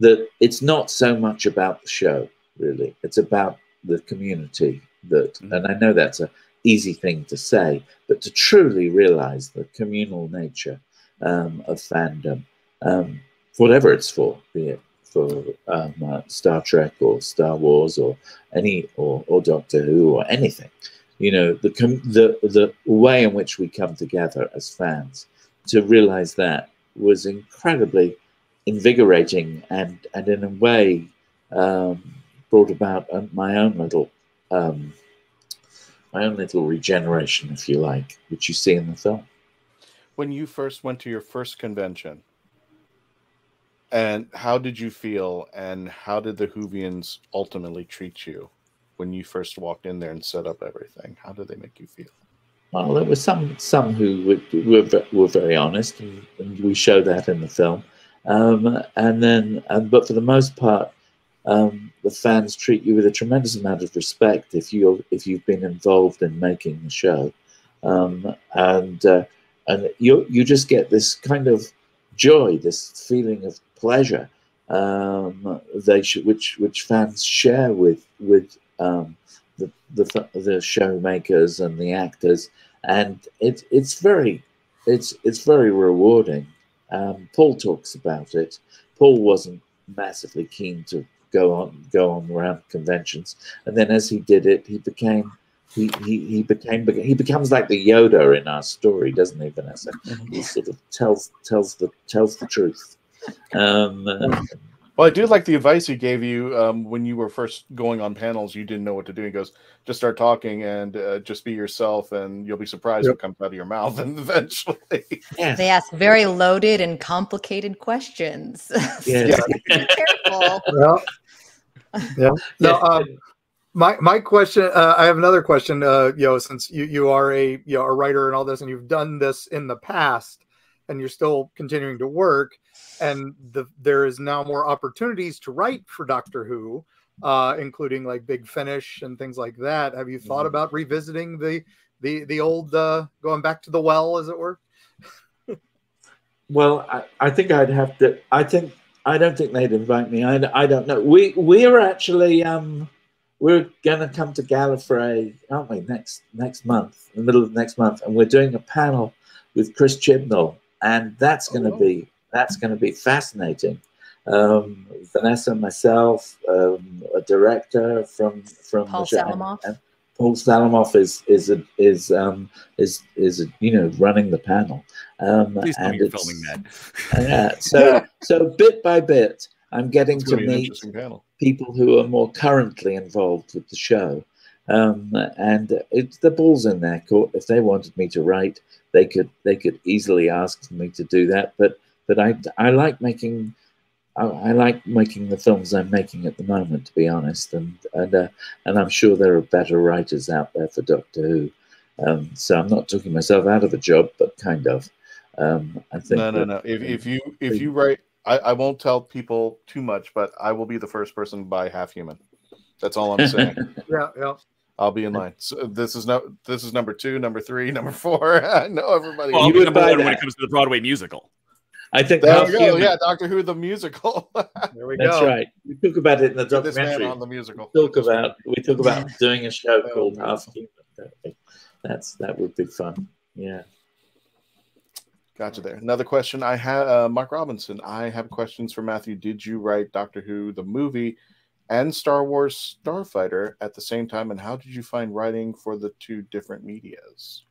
that it's not so much about the show really. It's about the community that and i know that's a easy thing to say but to truly realize the communal nature um, of fandom um, whatever it's for be it for um, uh, star trek or star wars or any or, or doctor who or anything you know the the the way in which we come together as fans to realize that was incredibly invigorating and and in a way um, brought about uh, my own little um, my own little regeneration, if you like, which you see in the film. When you first went to your first convention, and how did you feel, and how did the Whovians ultimately treat you when you first walked in there and set up everything? How did they make you feel? Well, there were some some who were were, were very honest, and, we show that in the film. Um, and then, um, but for the most part, um, the fans treat you with a tremendous amount of respect if you if you've been involved in making the show, um, and uh, and you you just get this kind of joy, this feeling of pleasure, um, they sh- which which fans share with with um, the the the showmakers and the actors, and it's it's very it's it's very rewarding. Um, Paul talks about it. Paul wasn't massively keen to go on go on around conventions, and then as he did it, he became he he, he became he becomes like the Yoda in our story, doesn't he, Vanessa? He sort of tells tells the tells the truth. Um, uh, Well, I do like the advice he gave you um, when you were first going on panels. You didn't know what to do. He goes, "Just start talking and uh, just be yourself, and you'll be surprised what comes out of your mouth." And eventually, They ask very loaded and complicated questions. Yeah. So be careful. Well, yeah. No, um, my my question. Uh, I have another question. Uh, you know, since you you are a you know a writer and all this, and you've done this in the past, and you're still continuing to work, and the there is now more opportunities to write for Doctor Who, uh, including like Big Finish and things like that. Have you thought Mhm. about revisiting the the the old uh, going back to the well, as it were? Well, I, I think I'd have to. I think I don't think they'd invite me. I, I don't know. We we're actually um we're gonna come to Gallifrey, aren't we? Next next month, in the middle of next month, and we're doing a panel with Chris Chibnall, and that's gonna be that's gonna be fascinating. Um, Vanessa, myself, um, a director from from Paul the show, Salamoff. and Paul Salamoff is is a, is um is is you know running the panel. Um, Please tell and you're filming that. yeah. So so bit by bit, I'm getting It's to gonna be an meet people who are more currently involved with the show. Um, and it's the ball's in their court. If they wanted me to write, they could they could easily ask me to do that. But but I I like making I, I like making the films I'm making at the moment, to be honest. And and uh, and I'm sure there are better writers out there for Doctor Who. Um, so I'm not talking myself out of a job, but kind of. Um, I think no, no, no. If, if you if you write I, I won't tell people too much, but I will be the first person to buy half human. That's all I'm saying. yeah, yeah. I'll be in line. So this is no. This is number two, number three, number four. I know everybody. Well, I'll You be would number buy one when it comes to the Broadway musical. I think There half we go. human- Yeah, Doctor Who the musical. there we That's go. That's right. We talk about it in the Put this man documentary. on the musical. We talk about we talk about doing a show called beautiful. Half Human. That's that would be fun. Yeah. Gotcha. There. Another question. I have uh, Mark Robinson. I have questions for Matthew. Did you write Doctor Who the movie and Star Wars Starfighter at the same time? And how did you find writing for the two different medias?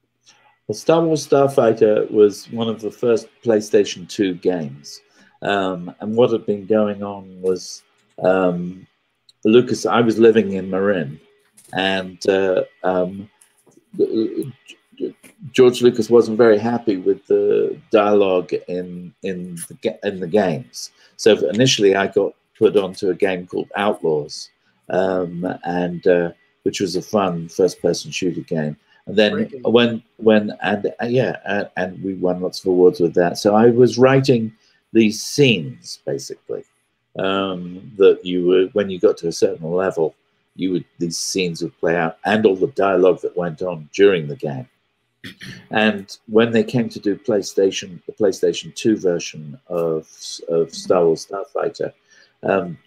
Well, Star Wars Starfighter was one of the first PlayStation 2 games. Um, and what had been going on was um, Lucas, I was living in Marin, and uh, um, George Lucas wasn't very happy with the dialogue in in the, in the games. So initially, I got put onto a game called Outlaws, um, and uh, which was a fun first-person shooter game. Then Breaking. when when and uh, yeah, uh, and we won lots of awards with that. So I was writing these scenes basically um, that you were when you got to a certain level, you would these scenes would play out, and all the dialogue that went on during the game. And when they came to do PlayStation, the PlayStation 2 version of, of Star Wars Starfighter, um,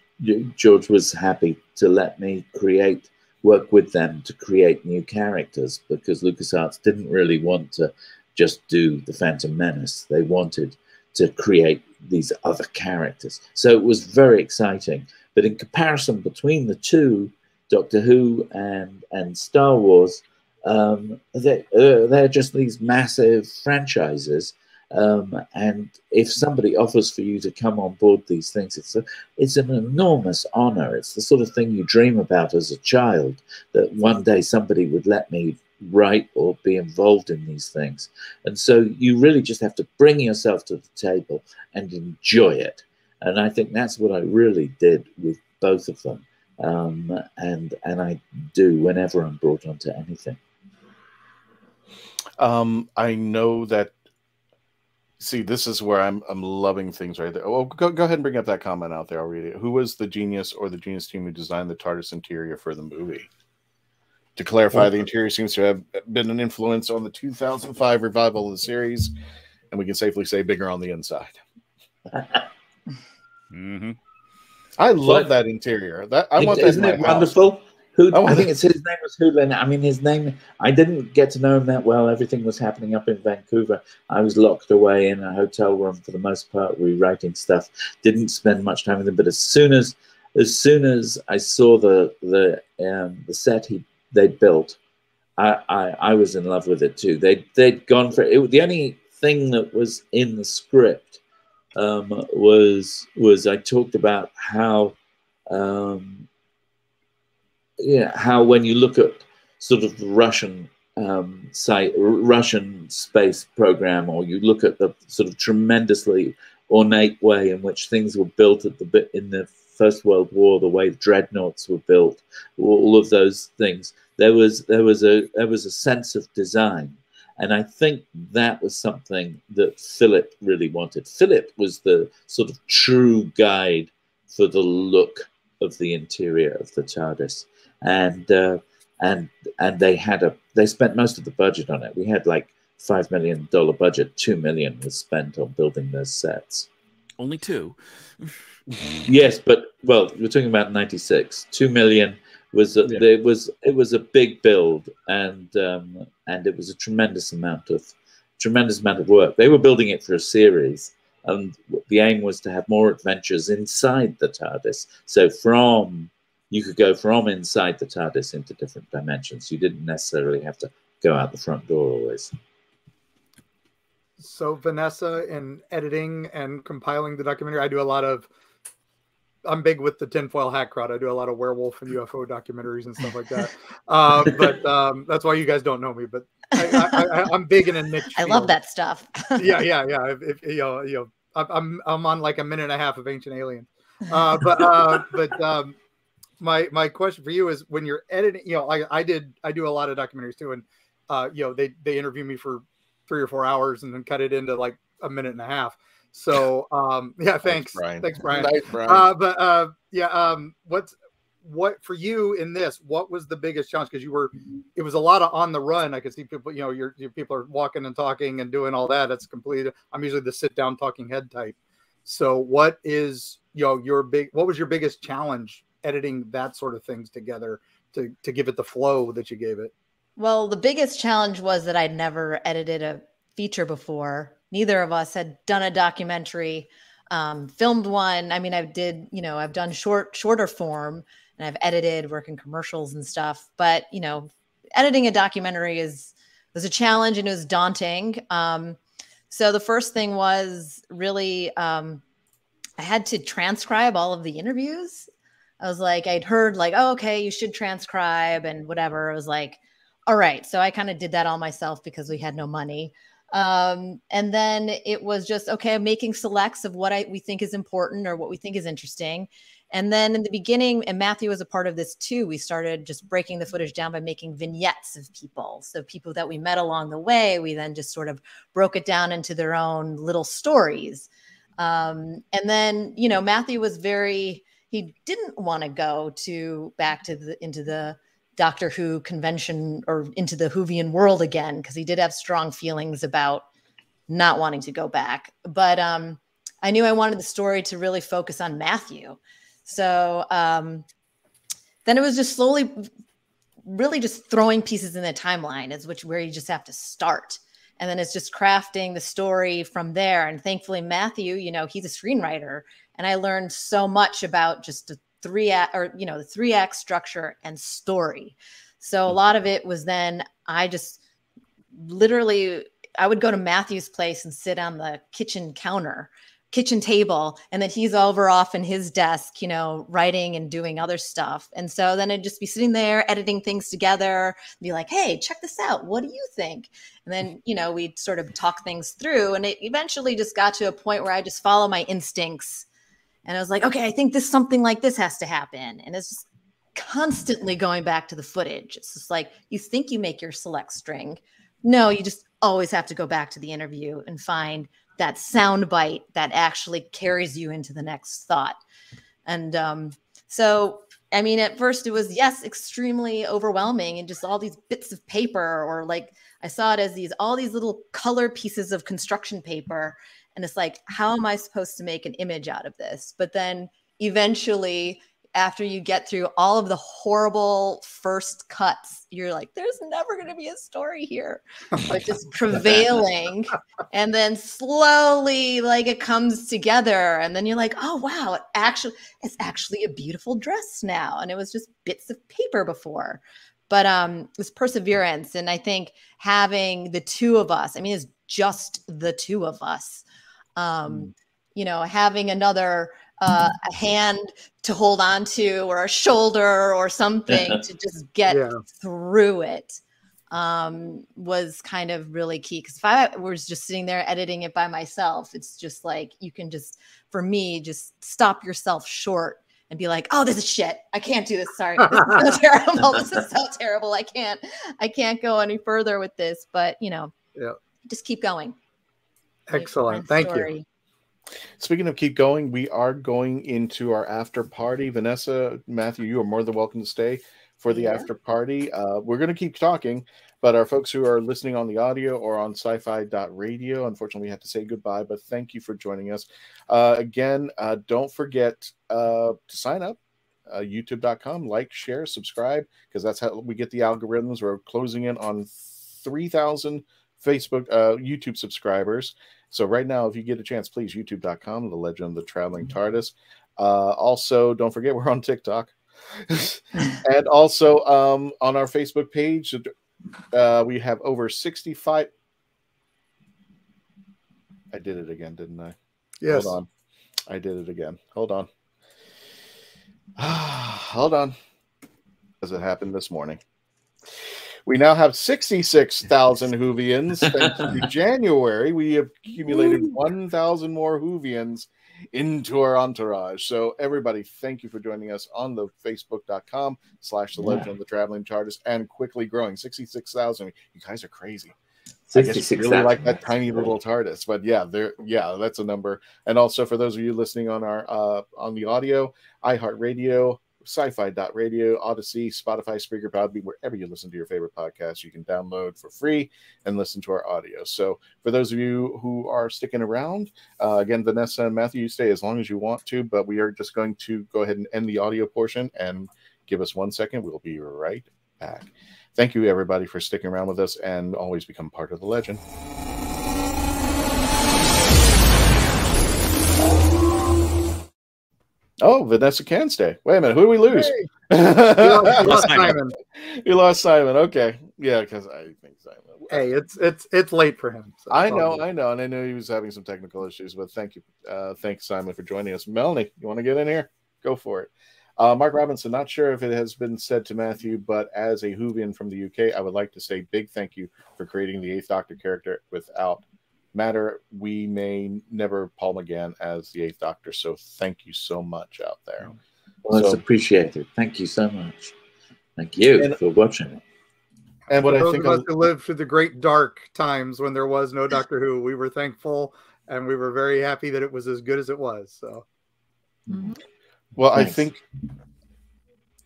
George was happy to let me create, work with them to create new characters because LucasArts didn't really want to just do the Phantom Menace. They wanted to create these other characters. So it was very exciting. But in comparison between the two, Doctor Who and, and Star Wars, um, they, uh, they're just these massive franchises. Um, and if somebody offers for you to come on board these things, it's a, it's an enormous honor. It's the sort of thing you dream about as a child that one day somebody would let me write or be involved in these things. And so you really just have to bring yourself to the table and enjoy it. And I think that's what I really did with both of them. Um, and and I do whenever I'm brought onto anything. Um, I know that. See, this is where I'm I'm loving things right there. Oh, go, go ahead and bring up that comment out there. I'll read it. Who was the genius or the genius team who designed the TARDIS interior for the movie? To clarify, the interior seems to have been an influence on the 2005 revival of the series, and we can safely say bigger on the inside. Mm-hmm. I love But- that interior. That I want that. Isn't in my it house. wonderful? Who, I I, think it's his name was Hudolin. I mean, his name. I didn't get to know him that well. Everything was happening up in Vancouver. I was locked away in a hotel room for the most part, rewriting stuff. Didn't spend much time with him. But as soon as, as soon as I saw the the um, the set he they built, I, I I was in love with it too. They they'd gone for it. The only thing that was in the script um, was was I talked about how. Um, yeah, how when you look at sort of the Russian um, site, Russian space program, or you look at the sort of tremendously ornate way in which things were built at the bit in the First World War, the way dreadnoughts were built, all of those things. There was there was a there was a sense of design, and I think that was something that Philip really wanted. Philip was the sort of true guide for the look of the interior of the TARDIS and uh, and and they had a they spent most of the budget on it. We had like five million dollar budget. Two million was spent on building those sets. Only two. yes, but well, we're talking about ninety six. Two million was a, there was it was a big build, and um, and it was a tremendous amount of tremendous amount of work. They were building it for a series, and the aim was to have more adventures inside the TARDIS. So from you could go from inside the TARDIS into different dimensions. You didn't necessarily have to go out the front door always. So Vanessa, in editing and compiling the documentary, I do a lot of. I'm big with the tinfoil hat crowd. I do a lot of werewolf and UFO documentaries and stuff like that. Uh, but um, that's why you guys don't know me. But I, I, I, am big in a niche. I love field. that stuff. yeah, yeah, yeah. If, if, you know, you know, I'm I'm on like a minute and a half of Ancient Alien. Uh, but uh, but um, my my question for you is when you're editing, you know, I I did I do a lot of documentaries too, and uh, you know, they they interview me for three or four hours and then cut it into like a minute and a half. So um, yeah, thanks, Brian. thanks, Brian. Nice, Brian. Uh, but uh, yeah, um, what's what for you in this? What was the biggest challenge? Because you were, it was a lot of on the run. I could see people, you know, your, your people are walking and talking and doing all that. It's complete. I'm usually the sit down talking head type. So what is you know your big? What was your biggest challenge editing that sort of things together to to give it the flow that you gave it? Well, the biggest challenge was that I'd never edited a feature before. Neither of us had done a documentary, um, filmed one. I mean, I did, you know, I've done short, shorter form, and I've edited, work in commercials and stuff. But you know, editing a documentary is was a challenge and it was daunting. Um, so the first thing was really um, I had to transcribe all of the interviews. I was like, I'd heard like, oh, okay, you should transcribe and whatever. I was like, all right. So I kind of did that all myself because we had no money. Um, and then it was just okay, I'm making selects of what I we think is important or what we think is interesting. And then in the beginning, and Matthew was a part of this too, we started just breaking the footage down by making vignettes of people. So people that we met along the way, we then just sort of broke it down into their own little stories. Um, and then, you know, Matthew was very, he didn't want to go to back to the into the Doctor Who convention or into the Whovian world again, because he did have strong feelings about not wanting to go back. But um, I knew I wanted the story to really focus on Matthew. So um, then it was just slowly, really just throwing pieces in the timeline is which where you just have to start. And then it's just crafting the story from there. And thankfully, Matthew, you know, he's a screenwriter. And I learned so much about just the three act or, you know, the three act structure and story. So a hmm. lot of it was then I just literally I would go to Matthew's place and sit on the kitchen counter kitchen table and then he's over off in his desk you know writing and doing other stuff. And so then i'd just be sitting there editing things together be like hey check this out. What do you think? And then you know we'd sort of talk things through and it eventually just got to a point where i just follow my instincts and i was like okay i think this something like this has to happen and it's constantly going back to the footage it's just like you think you make your select string no you just always have to go back to the interview and find that sound bite that actually carries you into the next thought. And um, so, I mean, at first it was, yes, extremely overwhelming and just all these bits of paper, or like I saw it as these, all these little color pieces of construction paper. And it's like, how am I supposed to make an image out of this? But then eventually, after you get through all of the horrible first cuts, you're like, there's never going to be a story here, but just prevailing. and then slowly, like it comes together. And then you're like, oh, wow, it actually, it's actually a beautiful dress now. And it was just bits of paper before. But um, it was perseverance. And I think having the two of us, I mean, it's just the two of us. Um, mm. You know, having another uh, a hand to hold on to or a shoulder or something to just get yeah. through it um, was kind of really key. Because if I was just sitting there editing it by myself, it's just like you can just, for me, just stop yourself short and be like, "Oh, this is shit. I can't do this. Sorry, this is so terrible. This is so terrible. I can't, I can't go any further with this." But you know, yeah, just keep going. Excellent. Thank story. you. Speaking of keep going, we are going into our after party. Vanessa, Matthew, you are more than welcome to stay for the yeah. after party. Uh, we're going to keep talking, but our folks who are listening on the audio or on sci fi radio, unfortunately, we have to say goodbye, but thank you for joining us. Uh, again, uh, don't forget uh, to sign up. Uh, youtube.com like share subscribe because that's how we get the algorithms we're closing in on 3000 facebook uh, youtube subscribers so right now, if you get a chance, please youtube.com, the legend of the traveling mm-hmm. TARDIS. Uh, also, don't forget we're on TikTok. and also um, on our Facebook page, uh, we have over 65. I did it again, didn't I? Yes. Hold on. I did it again. Hold on. Hold on. As it happened this morning. We now have 66,000 Whovians. Thanks to January, we have accumulated 1,000 more Whovians into our entourage. So everybody, thank you for joining us on the facebook.com slash the legend of the traveling TARDIS and quickly growing 66,000. You guys are crazy. 66, I guess 66 really like that tiny little TARDIS. But yeah, there, yeah, that's a number. And also for those of you listening on our uh, on the audio, iHeartRadio, Sci-Fi.radio, Odyssey, Spotify, Spreaker, Podbean, wherever you listen to your favorite podcast, you can download for free and listen to our audio. So for those of you who are sticking around, uh, again, Vanessa and Matthew, you stay as long as you want to, but we are just going to go ahead and end the audio portion and give us one second. We'll be right back. Thank you, everybody, for sticking around with us and always become part of the legend. Oh, Vanessa can stay. Wait a minute, who do we lose? Hey. We lost- we lost Simon. You lost Simon. Okay, yeah, because I think Simon. Hey, it's it's it's late for him. so I know, good. I know, and I know he was having some technical issues, but thank you, uh, thanks Simon for joining us. Melanie, you want to get in here? Go for it. Uh, Mark Robinson, not sure if it has been said to Matthew, but as a Whovian from the UK, I would like to say big thank you for creating the Eighth Doctor character. Without Matter, we may never Paul McGann as the Eighth Doctor. So thank you so much out there. Well, it's So- appreciated. Thank you so much. Thank you And- for watching. And what For I think of us I'll- who lived through the great dark times when there was no Doctor Who, we were thankful and we were very happy that it was as good as it was. So Well, I think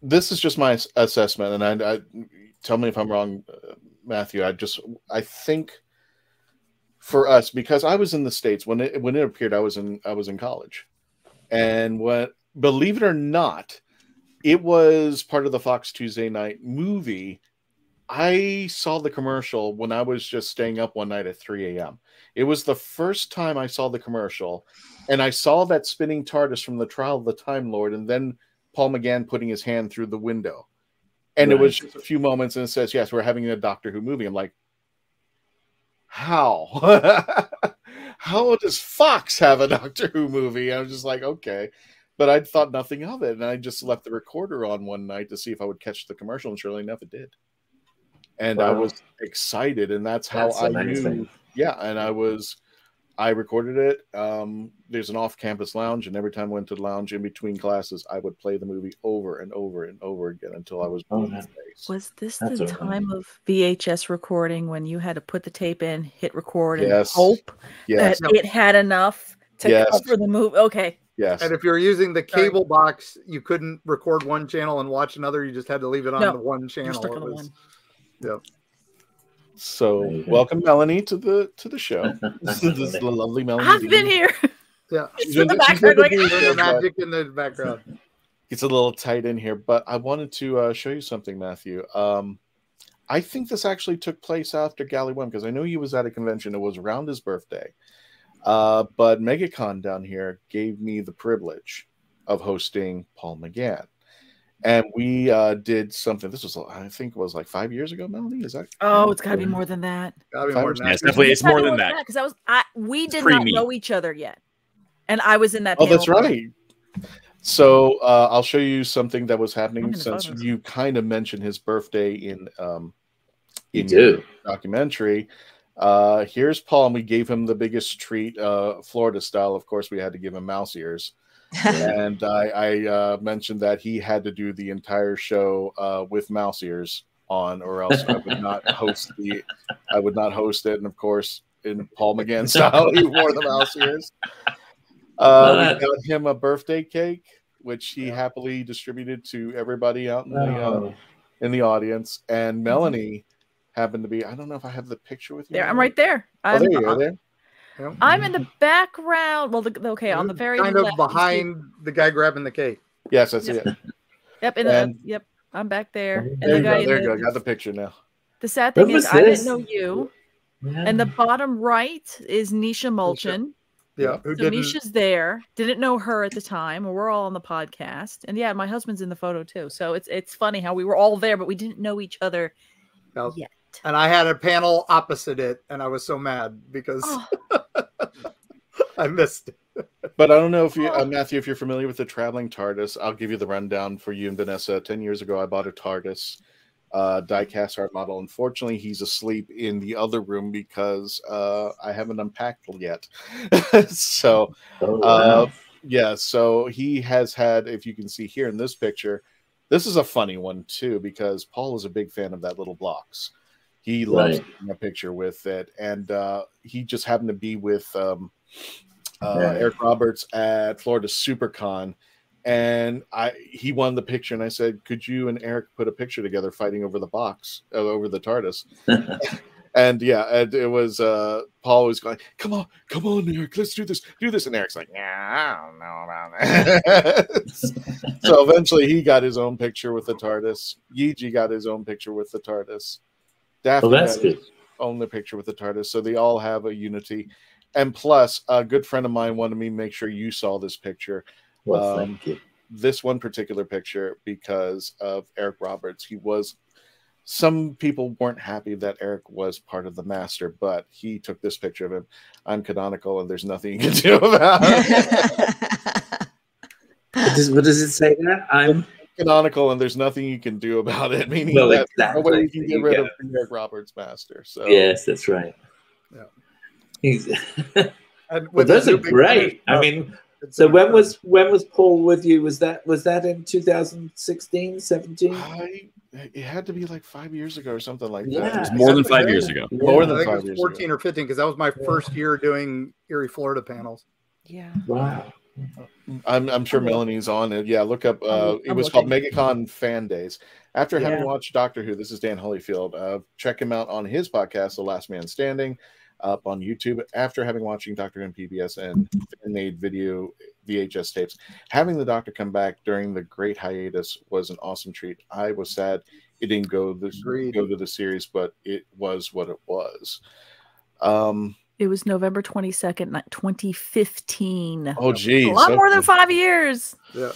this is just my assessment, and I, I tell me if I'm wrong, uh, Matthew. I just I think for us because I was in the states when it when it appeared, I was in I was in college, and what believe it or not, it was part of the Fox Tuesday night movie. I saw the commercial when I was just staying up one night at 3 a.m. It was the first time I saw the commercial, and I saw that spinning TARDIS from the Trial of the Time Lord, and then Paul McGann putting his hand through the window. And it was just a few moments, and it says, Yes, we're having a Doctor Who movie. I'm like, How? How does Fox have a Doctor Who movie? I was just like, Okay. But I thought nothing of it. And I just left the recorder on one night to see if I would catch the commercial, and surely enough, it did. And I was excited, and that's how That's I amazing. knew. Yeah, and I was I recorded it. Um, there's an off-campus lounge, and every time I went to the lounge in between classes, I would play the movie over and over and over again until I was blue in the face. Was this That's the all right. time of VHS recording when you had to put the tape in, hit record, and Yes. hope Yes. that it had enough to Yes. cover the movie? Okay. Yes. And if you're using the cable box, you couldn't record one channel and watch another. You just had to leave it on No, the one channel. stuck It on the was- one. Yep. So welcome Melanie to the to the show. this is the lovely Melanie. I've been here. Yeah. She's in the background, been like, doing There's magic in the background. It's a little tight in here, but I wanted to uh, show you something, Matthew. Um, I think this actually took place after Gallifrey One because I know he was at a convention. It was around his birthday, uh, but MegaCon down here gave me the privilege of hosting Paul McGann, and we uh, did something. This was, I think, it was like five years ago. Melanie, is that? Oh, it's got to be more than that. Gotta be more than that. Yeah, it's definitely it's more than that. Because I was, I we did not me. know each other yet, and I was in that. Oh, panel. that's right. So uh, I'll show you something that was happening Look at the since photos. you kind of mentioned his birthday in um, You in do. your documentary. Uh, here's Paul, and we gave him the biggest treat, uh, Florida style. Of course, we had to give him mouse ears. and I, I uh, mentioned that he had to do the entire show uh, with mouse ears on, or else I would not host the. I would not host it, and of course, in Paul McGann style, he wore the mouse ears. Uh, we got him a birthday cake, which he happily distributed to everybody out in the uh, Oh. in the audience. And Melanie happened to be. I don't know if I have the picture with you. There, I'm right there. Oh, I'm, there you are. There. I'm in the background. Well, the, okay, on the very kind left, of you see- behind the guy grabbing the cake. Yes, that's it. Yep, in the, yep, I'm back there. There the you guy go. There you the- go. Got the picture now. The sad thing What is, I didn't know you. And the bottom right is Nisha Mulchin. Yeah, who so didn't- Nisha's there. Didn't know her at the time. We're all on the podcast, and yeah, my husband's in the photo too. So it's it's funny how we were all there, but we didn't know each other Yep. yet. And I had a panel opposite it, and I was so mad because Oh. I missed it. But I don't know if you, uh, Matthew, if you're familiar with the traveling TARDIS. I'll give you the rundown for you and Vanessa. Ten years ago, I bought a TARDIS uh, diecast art model. Unfortunately, he's asleep in the other room because uh, I haven't unpacked yet. so, Oh, uh, yeah, so he has had, if you can see here in this picture, this is a funny one too because Paul is a big fan of that little blocks. He loves Right. taking a picture with it, and uh, he just happened to be with um, uh, Yeah. Eric Roberts at Florida SuperCon, and I he won the picture, and I said, "Could you and Eric put a picture together fighting over the box, uh, over the TARDIS?" and yeah, and it was uh, Paul was going, "Come on, come on, Eric, let's do this, do this," and Eric's like, "Yeah, I don't know about that." so eventually, he got his own picture with the TARDIS. Yee Jee got his own picture with the TARDIS. Daphne Oh, that's good. own the picture with the TARDIS, so they all have a unity. And plus, a good friend of mine wanted me to make sure you saw this picture. Well, thank um, you. This one particular picture because of Eric Roberts. He was. Some people weren't happy that Eric was part of the master, but he took this picture of him. I'm canonical, and there's nothing you can do about it. What does, what does it say there? I'm canonical, and there's nothing you can do about it. Meaning Well, that there's no way you can get rid go. of Eric Roberts master. So Yes, that's right. Yeah. He's, And well, those are great. finish, I mean, so when was when was Paul with you? Was that was that in 2016, 17? I, it had to be like five years ago or something like Yeah. that. It was more than five years ago. More I than think it five was years 14 ago. or 15 because that was my first year doing Erie, Florida panels. Yeah. Wow. I'm, I'm sure Melanie's on it. Yeah, look up. Uh, it was called. MegaCon Fan Days. After having watched Doctor Who, this is Dan Holyfield. Uh, check him out on his podcast, The Last Man Standing, up on YouTube. After having watching Doctor Who and PBS and fan-made video VHS tapes, having the Doctor come back during the Great Hiatus was an awesome treat. I was sad it didn't go this Agreed. go to the series, but it was what it was. Um, It was November twenty second, twenty fifteen. oh, geez, A lot more than five years. Yeah.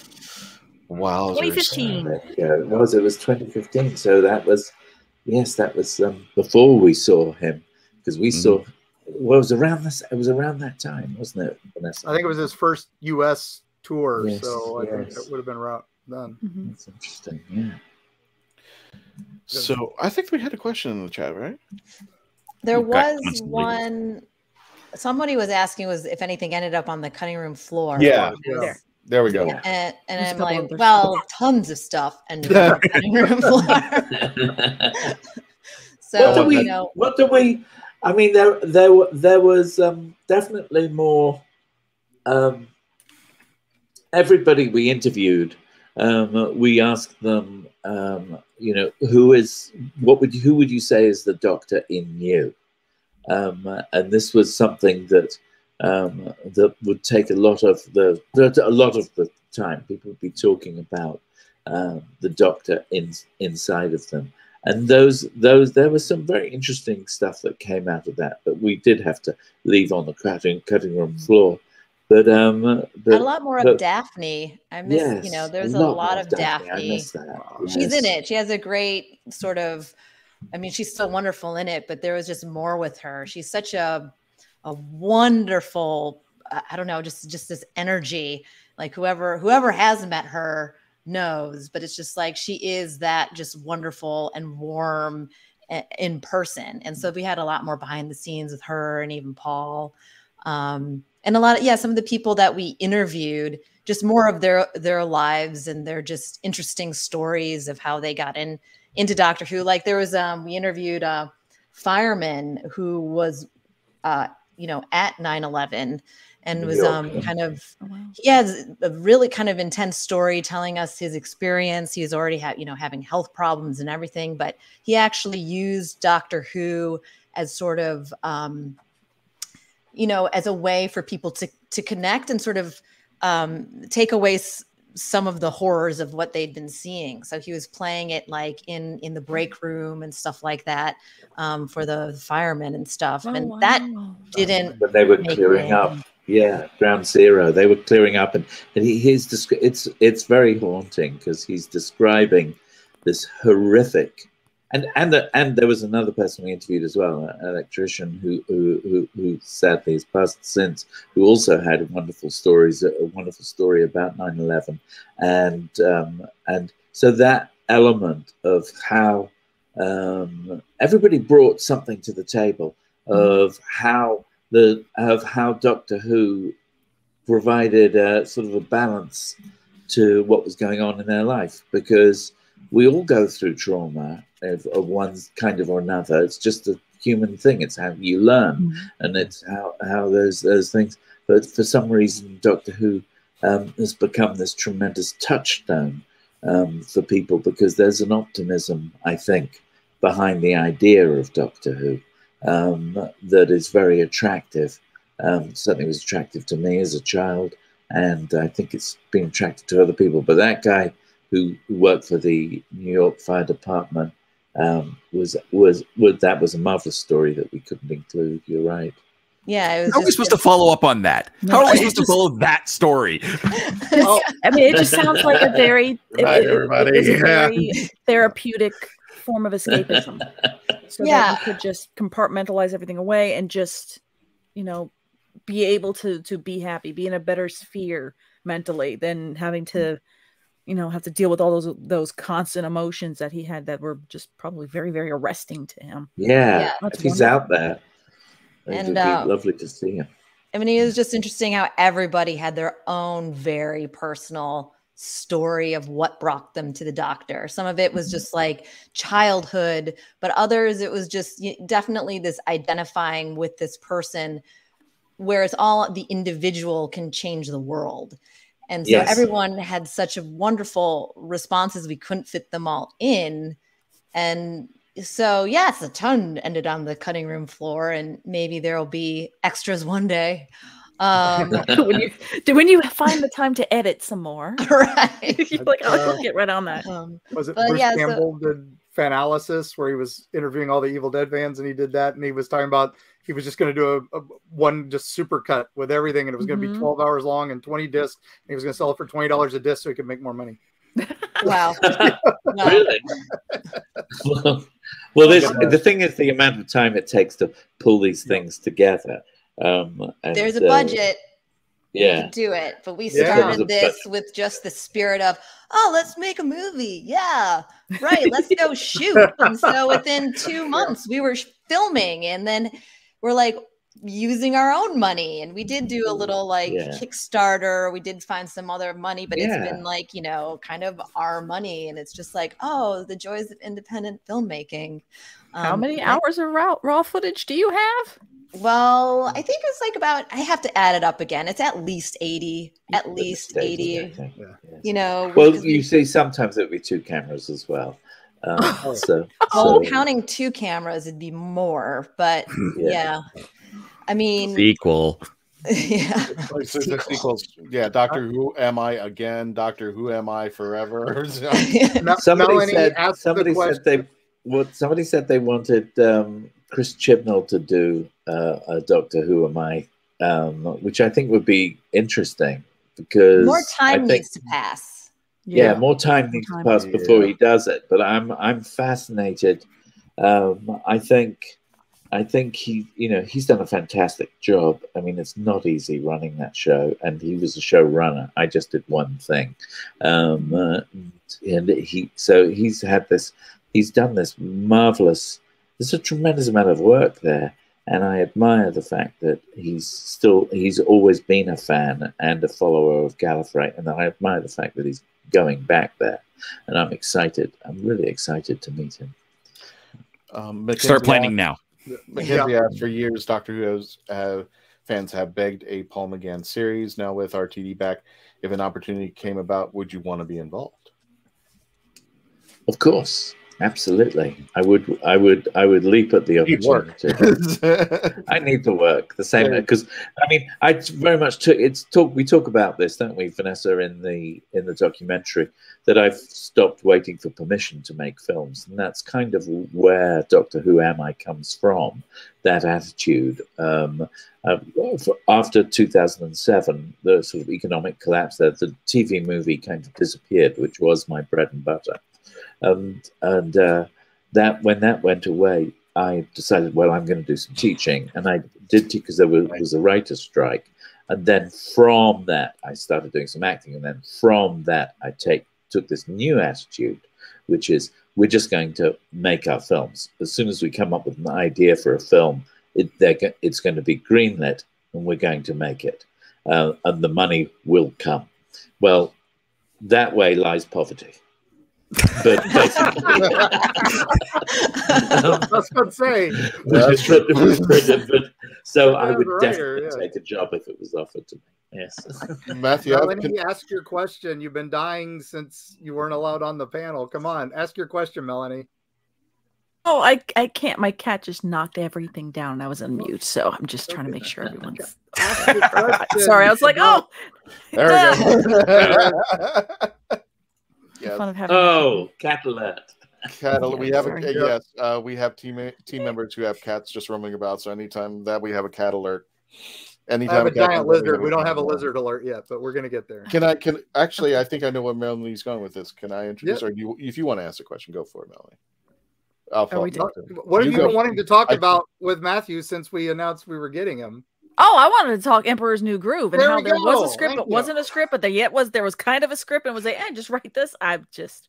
Wow, 2015. There you go. It was it was 2015. So that was yes, that was um, before we saw him because we mm. saw. Well, it was around this. It was around that time, wasn't it, Vanessa? I think it was his first U.S. tour, Yes, so I think it would have been around then. Mm-hmm. That's interesting. Yeah. So I think we had a question in the chat, right? There Okay, was let's leave it. one. Somebody was asking was if anything ended up on the cutting room floor. Yeah. There. There we go. And, and There's a I'm like, others. well, tons of stuff ended up on the cutting room floor. so what do we? you know, what do we? I mean, there, there, there was um, definitely more. Um, everybody we interviewed, um, we asked them, um, you know, who is what would who would you say is the doctor in you? Um, and this was something that um, that would take a lot of the a lot of the time. People would be talking about um, the doctor in, inside of them and those those there was some very interesting stuff that came out of that but we did have to leave on the cutting cutting room floor but um but, a lot more of Daphne. I miss, you know, there's a lot, more of Daphne. That. She's in it. She has a great sort of, I mean, she's so wonderful in it, but there was just more with her. She's such a, a wonderful, I don't know, just just this energy. Like whoever whoever has met her knows, but it's just like she is that just wonderful and warm in person. And so we had a lot more behind the scenes with her and even Paul. Um, and a lot of yeah, some of the people that we interviewed, just more of their their lives and their just interesting stories of how they got in into Doctor Who. Like there was um we interviewed a fireman who was uh you know at 9-11 and was um kind of he has a really kind of intense story telling us his experience. He's already had you know having health problems and everything but he actually used doctor who as sort of um you know as a way for people to to connect and sort of um take away s- some of the horrors of what they'd been seeing. So he was playing it like in in the break room and stuff like that um for the firemen and stuff Oh, and that didn't when they were make clearing it. up yeah ground zero. They were clearing up and, and he, he's it's it's very haunting because he's describing this horrific and and the, and there was another person we interviewed as well an electrician who who who, who sadly has passed since who also had wonderful stories a wonderful story about 9-11 and um and so that element of how um everybody brought something to the table of how the of how Doctor Who provided uh, sort of a balance to what was going on in their life because we all go through trauma of, of one kind of or another. It's just a human thing. It's how you learn, and it's how how those those things. But for some reason, Doctor Who um, has become this tremendous touchstone um, for people because there's an optimism, I think, behind the idea of Doctor Who um, that is very attractive. Um, certainly was attractive to me as a child, and I think it's been attractive to other people. But that guy who worked for the New York Fire Department um, was, was was that was a marvelous story that we couldn't include. You're right. Yeah, it was How are we just- supposed to follow up on that? How are we It's supposed to follow that story? I mean, it just sounds like a very, Right, it- it- everybody. it's a Yeah. very therapeutic form of escapism. So Yeah. that you could just compartmentalize everything away and just, you know, be able to to be happy, be in a better sphere mentally than having to, you know, have to deal with all those those constant emotions that he had that were just probably very very arresting to him. Yeah, Yeah. if That's he's wonderful. out there, it And, would be uh, lovely to see him. I mean, it was just interesting how everybody had their own very personal story of what brought them to the doctor. Some of it was mm-hmm. just like childhood, but others it was just definitely this identifying with this person, whereas all the individual can change the world. And so Yes. everyone had such a wonderful responses. We couldn't fit them all in. And so, yes, a ton ended on the cutting room floor, and maybe there'll be extras one day. Um, when you when you find the time to edit some more, right? You're like, oh, Uh, I'll get right on that. Was it But Bruce yeah, so- Campbell did Fanalysis where he was interviewing all the Evil Dead fans and he did that and he was talking about he was just going to do a, a one just super cut with everything and it was going to Mhm. be 12 hours long and 20 discs and he was going to sell it for $20 a disc so he could make more money. Wow. Really? well, well, this, the thing is the amount of time it takes to pull these things together. Um, and, There's a uh, budget. You yeah. could do it. But we started There's a this with just the spirit of, oh, let's make a movie. Yeah, right. Let's go shoot. And so within two months, we were filming, and then we're like using our own money. And we did do a little like Yeah. Kickstarter. We did find some other money, but Yeah. it's been like, you know, kind of our money. And it's just like, oh, the joys of independent filmmaking. How Um, many I- hours of raw, raw footage do you have? Well, I think it's like about, I have to add it up again. It's at least 80, at least Stages, 80. I think. You know, Well, because you see, sometimes it would be two cameras as well. Um, so, well, so- counting two cameras, it'd be more, but yeah. Yeah. I mean, Sequel. yeah. Like, so the sequels, yeah, Doctor Who am I again? Doctor Who am I forever? somebody Melanie said asked the somebody said they what somebody said they wanted um, Chris Chibnall to do uh, a Doctor Who am I, um, which I think would be interesting because more time think, needs to pass. yeah, more time needs time. to pass before he does it. But I'm I'm fascinated. Um, I think I think he you know he's done a fantastic job. I mean, it's not easy running that show, and he was a showrunner. I just did one thing, um, uh, and he so he's had this. He's done this marvelous. There's a tremendous amount of work there, and I admire the fact that he's still he's always been a fan and a follower of Gallifrey, and I admire the fact that he's going back there, and I'm excited. I'm really excited to meet him. Um, Start planning asked- now. Mackenzie asked for years. Doctor Who uh, fans have begged a Paul McGann series. Now with RTD back, if an opportunity came about, would you want to be involved? Of course, absolutely. I would, I would, I would leap at the opportunity. I need to work the same because I mean, I very much took it's talk. We talk about this, don't we, Vanessa, in the in the documentary that I've stopped waiting for permission to make films, and that's kind of where Doctor Who Am I comes from. That attitude. Um, uh, after 2007, the sort of economic collapse there, the TV movie kind of disappeared, which was my bread and butter and and uh, that when that went away, I decided, well, I'm going to do some teaching, and I did because there was, was a writer's strike, and then from that I started doing some acting, and then from that I take took this new attitude, which is we're just going to make our films. As soon as we come up with an idea for a film, it, it's going to be greenlit, and we're going to make it, uh, and the money will come. Well, that way lies poverty But basically, I was going to say. but, but- but- so I would writer, definitely yeah. take a job if it was offered to me. Yes. Matthew, I've Melanie, ask your question. You've been dying since you weren't allowed on the panel. Come on, ask your question, Melanie. Oh, I I can't. My cat just knocked everything down. I was on mute, so I'm just trying to make sure everyone's. Sorry, I was like, oh, There we go. Yes. Fun of having Oh, cat alert. Cat, we have a, sorry. yes, uh, we have team team members who have cats just roaming about. So anytime that we have a cat alert, I anytime have a cat giant in, we lizard. We don't have a lizard alert yet, but we're gonna get there. Can I? Can actually? I think I know where Melanie's going with this. Can I introduce, Yeah. or do you, if you want to ask a question, go for it, Melanie. I'll Are follow we up. What have you go. been wanting to talk I- about with Matthew since we announced we were getting him? Oh, I wanted to talk Emperor's New Groove and There how we there was a script, Thank but you. wasn't a script, but there yet was there was kind of a script, and was like, eh, just write this. I just.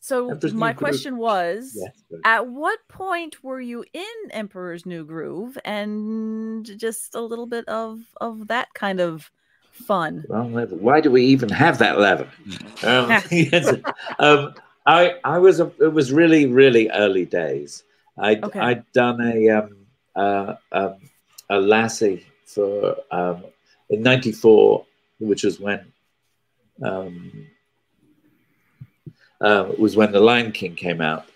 So Emperor's New my Groove. question was, Yes, at what point were you in Emperor's New Groove, and just a little bit of of that kind of fun? Wrong level. Why do we even have that lever? Um, yes. um, I I was a, it was really really early days. I Okay. I'd done a um, uh, um, a lassie for um, in '94, which was when um, uh, was when the Lion King came out.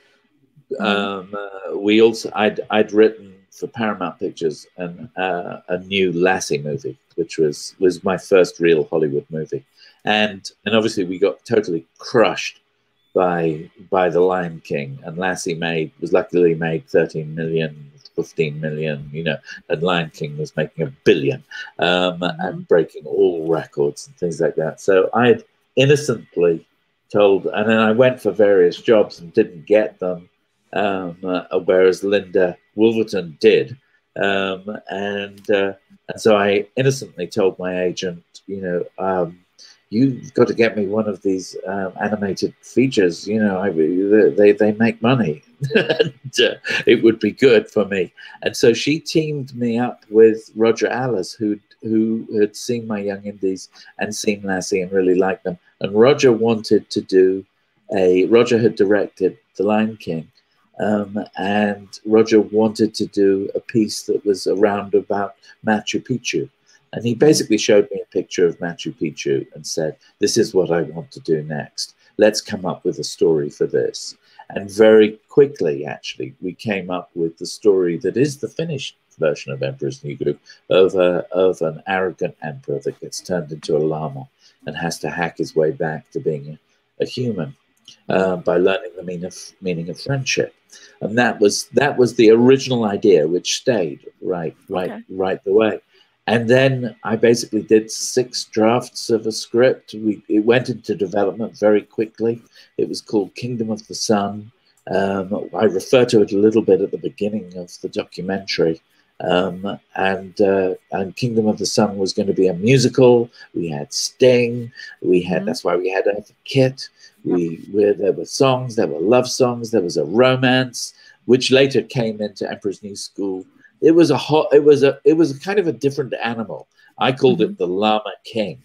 Um, uh, we also I'd I'd written for Paramount Pictures an, uh, a new Lassie movie, which was was my first real Hollywood movie, and and obviously we got totally crushed by by the Lion King, and Lassie made was luckily made 13 million, 15 million, you know, and Lion King was making a billion, um, and breaking all records and things like that. So I had innocently told, and then I went for various jobs and didn't get them, um, uh, whereas Linda Woolverton did. Um, and uh, and so I innocently told my agent, you know, um, you've got to get me one of these um, animated features. You know, I, they they make money, and uh, it would be good for me. And so she teamed me up with Roger Allers, who who had seen my Young Indies and seen Lassie and really liked them. And Roger wanted to do a. Roger had directed The Lion King. Um, and Roger wanted to do a piece that was around about Machu Picchu. And he basically showed me a picture of Machu Picchu and said, This is what I want to do next. Let's come up with a story for this. And very quickly, actually, we came up with the story that is the finished version of Emperor's New Groove of, a, of an arrogant emperor that gets turned into a llama and has to hack his way back to being a, a human uh, by learning the meaning of, meaning of friendship. And that was that was the original idea, which stayed right, right, Okay. right the way. And then I basically did six drafts of a script. We, it went into development very quickly. It was called Kingdom of the Sun. Um, I refer to it a little bit at the beginning of the documentary. Um, and uh, and Kingdom of the Sun was going to be a musical. We had Sting. We had that's why we had Eartha Kitt. We where there were songs, there were love songs, there was a romance, which later came into Emperor's New School. It was a hot. It was a. It was kind of a different animal. I called it the Llama King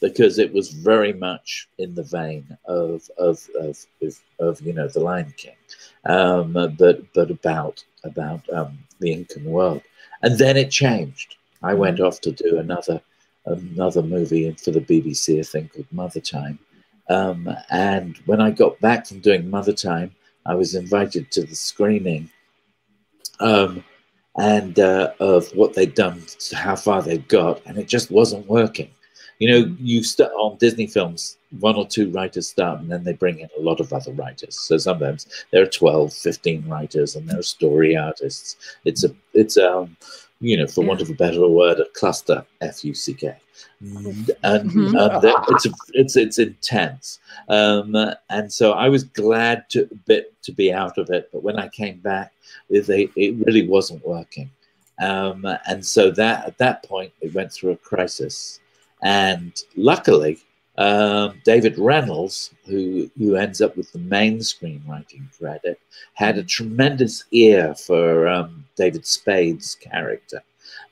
because it was very much in the vein of of of of, of you know the Lion King, um, but but about about um, the Incan world, and then it changed. I went off to do another another movie for the BBC, a thing called Mother Time, um, and when I got back from doing Mother Time, I was invited to the screening. And uh, of what they'd done, how far they'd got, and it just wasn't working. You know, you start on Disney films, one or two writers start, and then they bring in a lot of other writers. So sometimes there are 12, 15 writers, and there are story artists. It's a, it's um, you know, for want of a better word, a cluster, F U C K, and, and the- it's a, it's it's intense. Um, and so I was glad to bit to be out of it, but when I came back, it, they, it really wasn't working. Um, and so that at that point, it went through a crisis. And luckily, um, David Reynolds, who who ends up with the main screenwriting credit, had a tremendous ear for um, David Spade's character,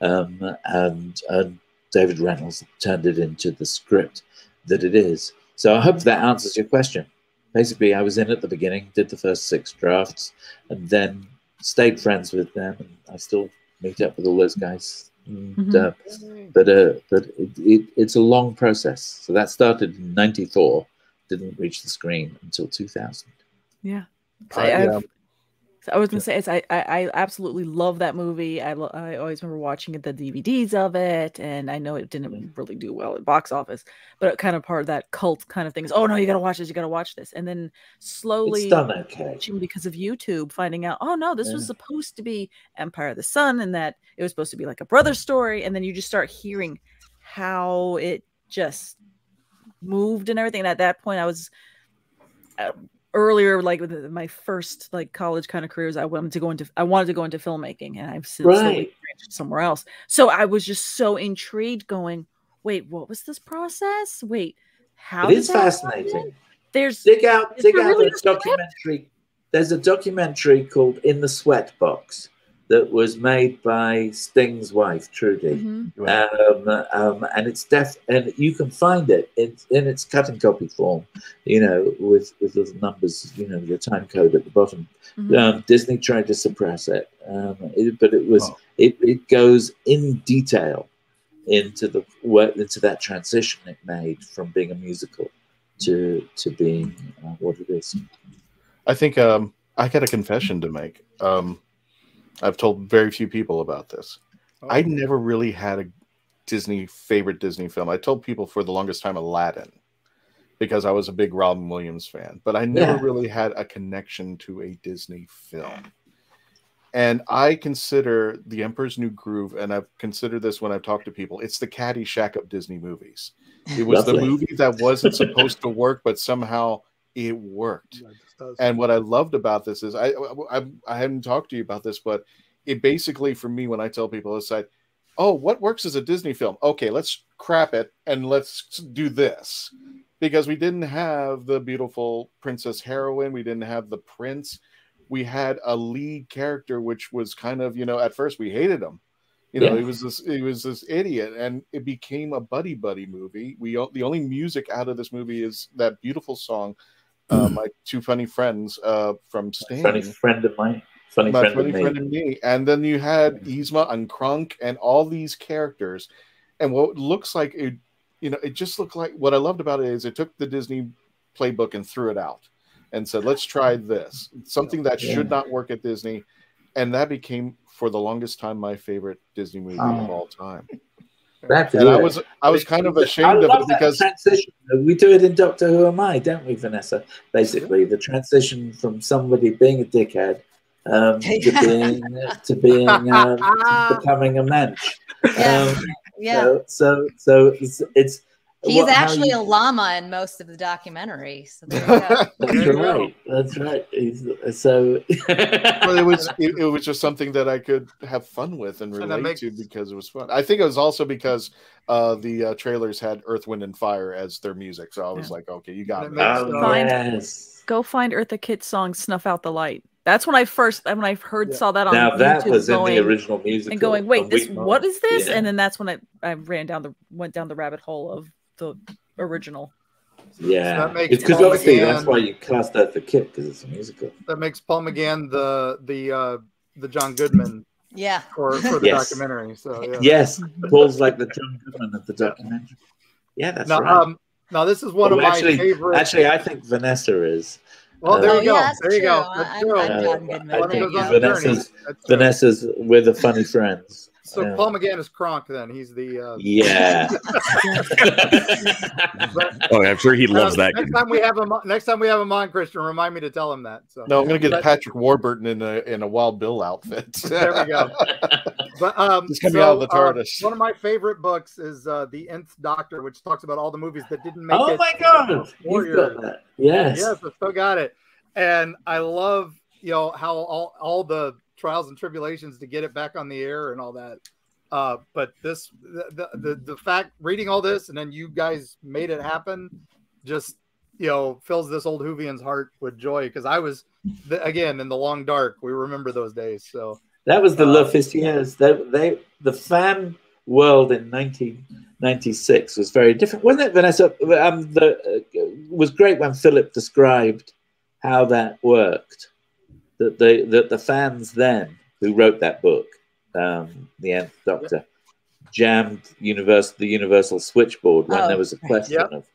um, and, and David Reynolds turned it into the script that it is. So I hope that answers your question. basically, I was in at the beginning, did the first six drafts, and then stayed friends with them. And I still meet up with all those guys. And, uh, but uh, but it, it, it's a long process. So that started in '94, didn't reach the screen until 2000. Yeah. I, yeah. So I was gonna say it's, I, I I absolutely love that movie. I lo- I always remember watching it, the DVDs of it, and I know it didn't really do well at box office, but it kind of part of that cult kind of thing is oh no you gotta watch this you gotta watch this, and then slowly okay. because of YouTube finding out oh no this was supposed to be Empire of the Sun and that it was supposed to be like a brother story, and then you just start hearing how it just moved and everything. And at that point, I was uh, earlier, like with uh, my first like college kind of careers. I wanted to go into I wanted to go into filmmaking, and I've since Right. somewhere else. So I was just so intrigued, going, "Wait, what was this process? Wait, how it is that happen?" fascinating. There's dig out dig out really a documentary. There's a documentary called In the Sweat Box that was made by Sting's wife Trudie, Mm-hmm. um, um, and it's def and you can find it it's in its cut and copy form, you know, with with little numbers, you know, the time code at the bottom. Mhm. Um, Disney tried to suppress it, um, it but it was Oh. it, it goes in detail into the what into that transition it made from being a musical to to being uh, what it is. I think um, I got a confession to make. Um, I've told very few people about this. Oh. I never really had a Disney favorite Disney film. I told people for the longest time Aladdin because I was a big Robin Williams fan, but I never Yeah. really had a connection to a Disney film. And I consider The Emperor's New Groove, and I've considered this when I've talked to people, it's the caddy Caddyshack of Disney movies. It was the movie that wasn't supposed to work, but somehow it worked. And what I loved about this is I, I I hadn't talked to you about this, but it basically for me when I tell people it's like, oh, what works as a Disney film? Okay, let's crap it and let's do this because we didn't have the beautiful princess heroine, we didn't have the prince, we had a lead character which was kind of you know at first we hated him. You know, Yeah. he was this he was this idiot, and it became a buddy buddy movie. We the only music out of this movie is that beautiful song, uh, "My Two Funny Friends" uh, from Sting. Funny friend of mine, funny My friend funny of me. friend and me. And then you had Yzma and Kronk and all these characters. And what looks like it, you know, it just looked like what I loved about it is it took the Disney playbook and threw it out and said, let's try this. Something that Yeah. should not work at Disney. And that became for the longest time my favorite Disney movie of Oh. all time. That's And I was I was kind of I ashamed of it that because transition. We do it in Doctor Who Am I, don't we, Vanessa? Basically, the transition from somebody being a dickhead um, to being to being um, to becoming a mensch. Yeah. Um, Yeah. So so, so it's, it's He's what- actually you- a llama in most of the documentary. So there you go. That's right. That's right. He's, so well, it was it, it was just something that I could have fun with and And that relate makes- to because it was fun. I think it was also because uh, the uh, trailers had Earth, Wind, and Fire as their music, so I was Yeah. like, okay, you got That me. Oh, Find- yes. Go find Eartha Kitt's song "Snuff Out the Light." That's when I first when I heard saw that on Now that YouTube was in the original musical. and going, wait, on this Week what Nine. is this? Yeah. And then that's when I I ran down the went down the rabbit hole of the original. Yeah, that makes because Paul obviously that's why you cast out the kit because it's a musical. that makes Paul McGann the the uh, the John Goodman Yeah. for, for the Yes. documentary. So yeah. Yes, Paul's like the John Goodman of the documentary. Yeah, that's Now, right. um, now this is one Oh, of my actually, favorite. actually, I think Vanessa is. well, there uh, you go. Oh, yeah, there you go. That's I'm- true. I'm I think goes on a journey. Vanessa's That's. Vanessa's we're the funny friends. So Yeah. Paul McGann is Kronk. Then he's the. Uh, Yeah. but, Oh, I'm sure he loves uh, that. Next time we have him, on- next time we have him on, Christian, remind me to tell him that. So No, I'm gonna get But- Patrick Warburton in a in a Wild Bill outfit. There we go. But um, Just coming so, out of the uh, TARDIS. one of my favorite books is uh, the Nth Doctor, which talks about all the movies that didn't make oh it. my God, you've got that. Yes. Yes, I still got it, and I love you know how all all the trials and tribulations to get it back on the air and all that. Uh, but this the, the the fact reading all this and then you guys made it happen just you know fills this old Whovian's heart with joy because I was the, again in the long dark. We remember those days. So That was the Uh, Love Fist years. They, they, the fan world in 1996 was very different, wasn't it, Vanessa? Um, the uh, was great when Philip described how that worked. That the that the fans then who wrote that book, um, the Nth Doctor, jammed universe the Universal Switchboard when Oh, there was a right. question Yep. of.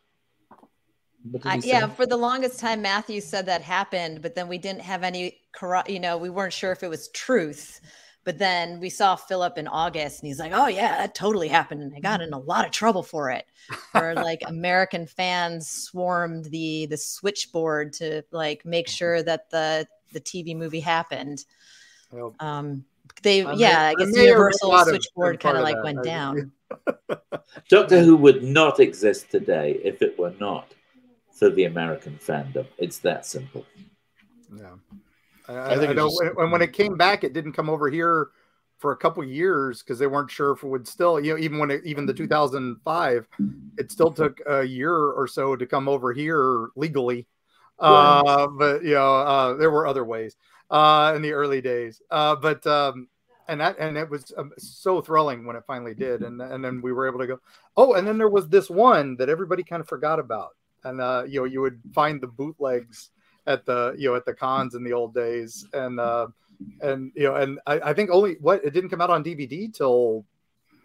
What did I, he yeah, for the longest time, Matthew said that happened, but then we didn't have any, corru- you know, we weren't sure if it was truth. But then we saw Philip in August, and he's like, "Oh yeah, that totally happened, and I got in a lot of trouble for it." Or like American fans swarmed the the switchboard to like make sure that the the TV movie happened. Well, Um, they, I may- yeah, I I guess may or may Universal not have been switchboard kind of of like that. went I- down. Doctor Who would not exist today if it were not for the American fandom. It's that simple. Yeah. I, I I, think I know just- when, when it came back, it didn't come over here for a couple years because they weren't sure if it would still, you know, even when it, even the 2005, it still took a year or so to come over here legally. Uh, but you know, uh, there were other ways uh, in the early days. Uh, but um, and that and it was um, so thrilling when it finally did, and and then we were able to go. Oh, and then there was this one that everybody kind of forgot about, and uh, you know, you would find the bootlegs at the you know at the cons in the old days, and uh, and you know, and I, I think only what it didn't come out on DVD till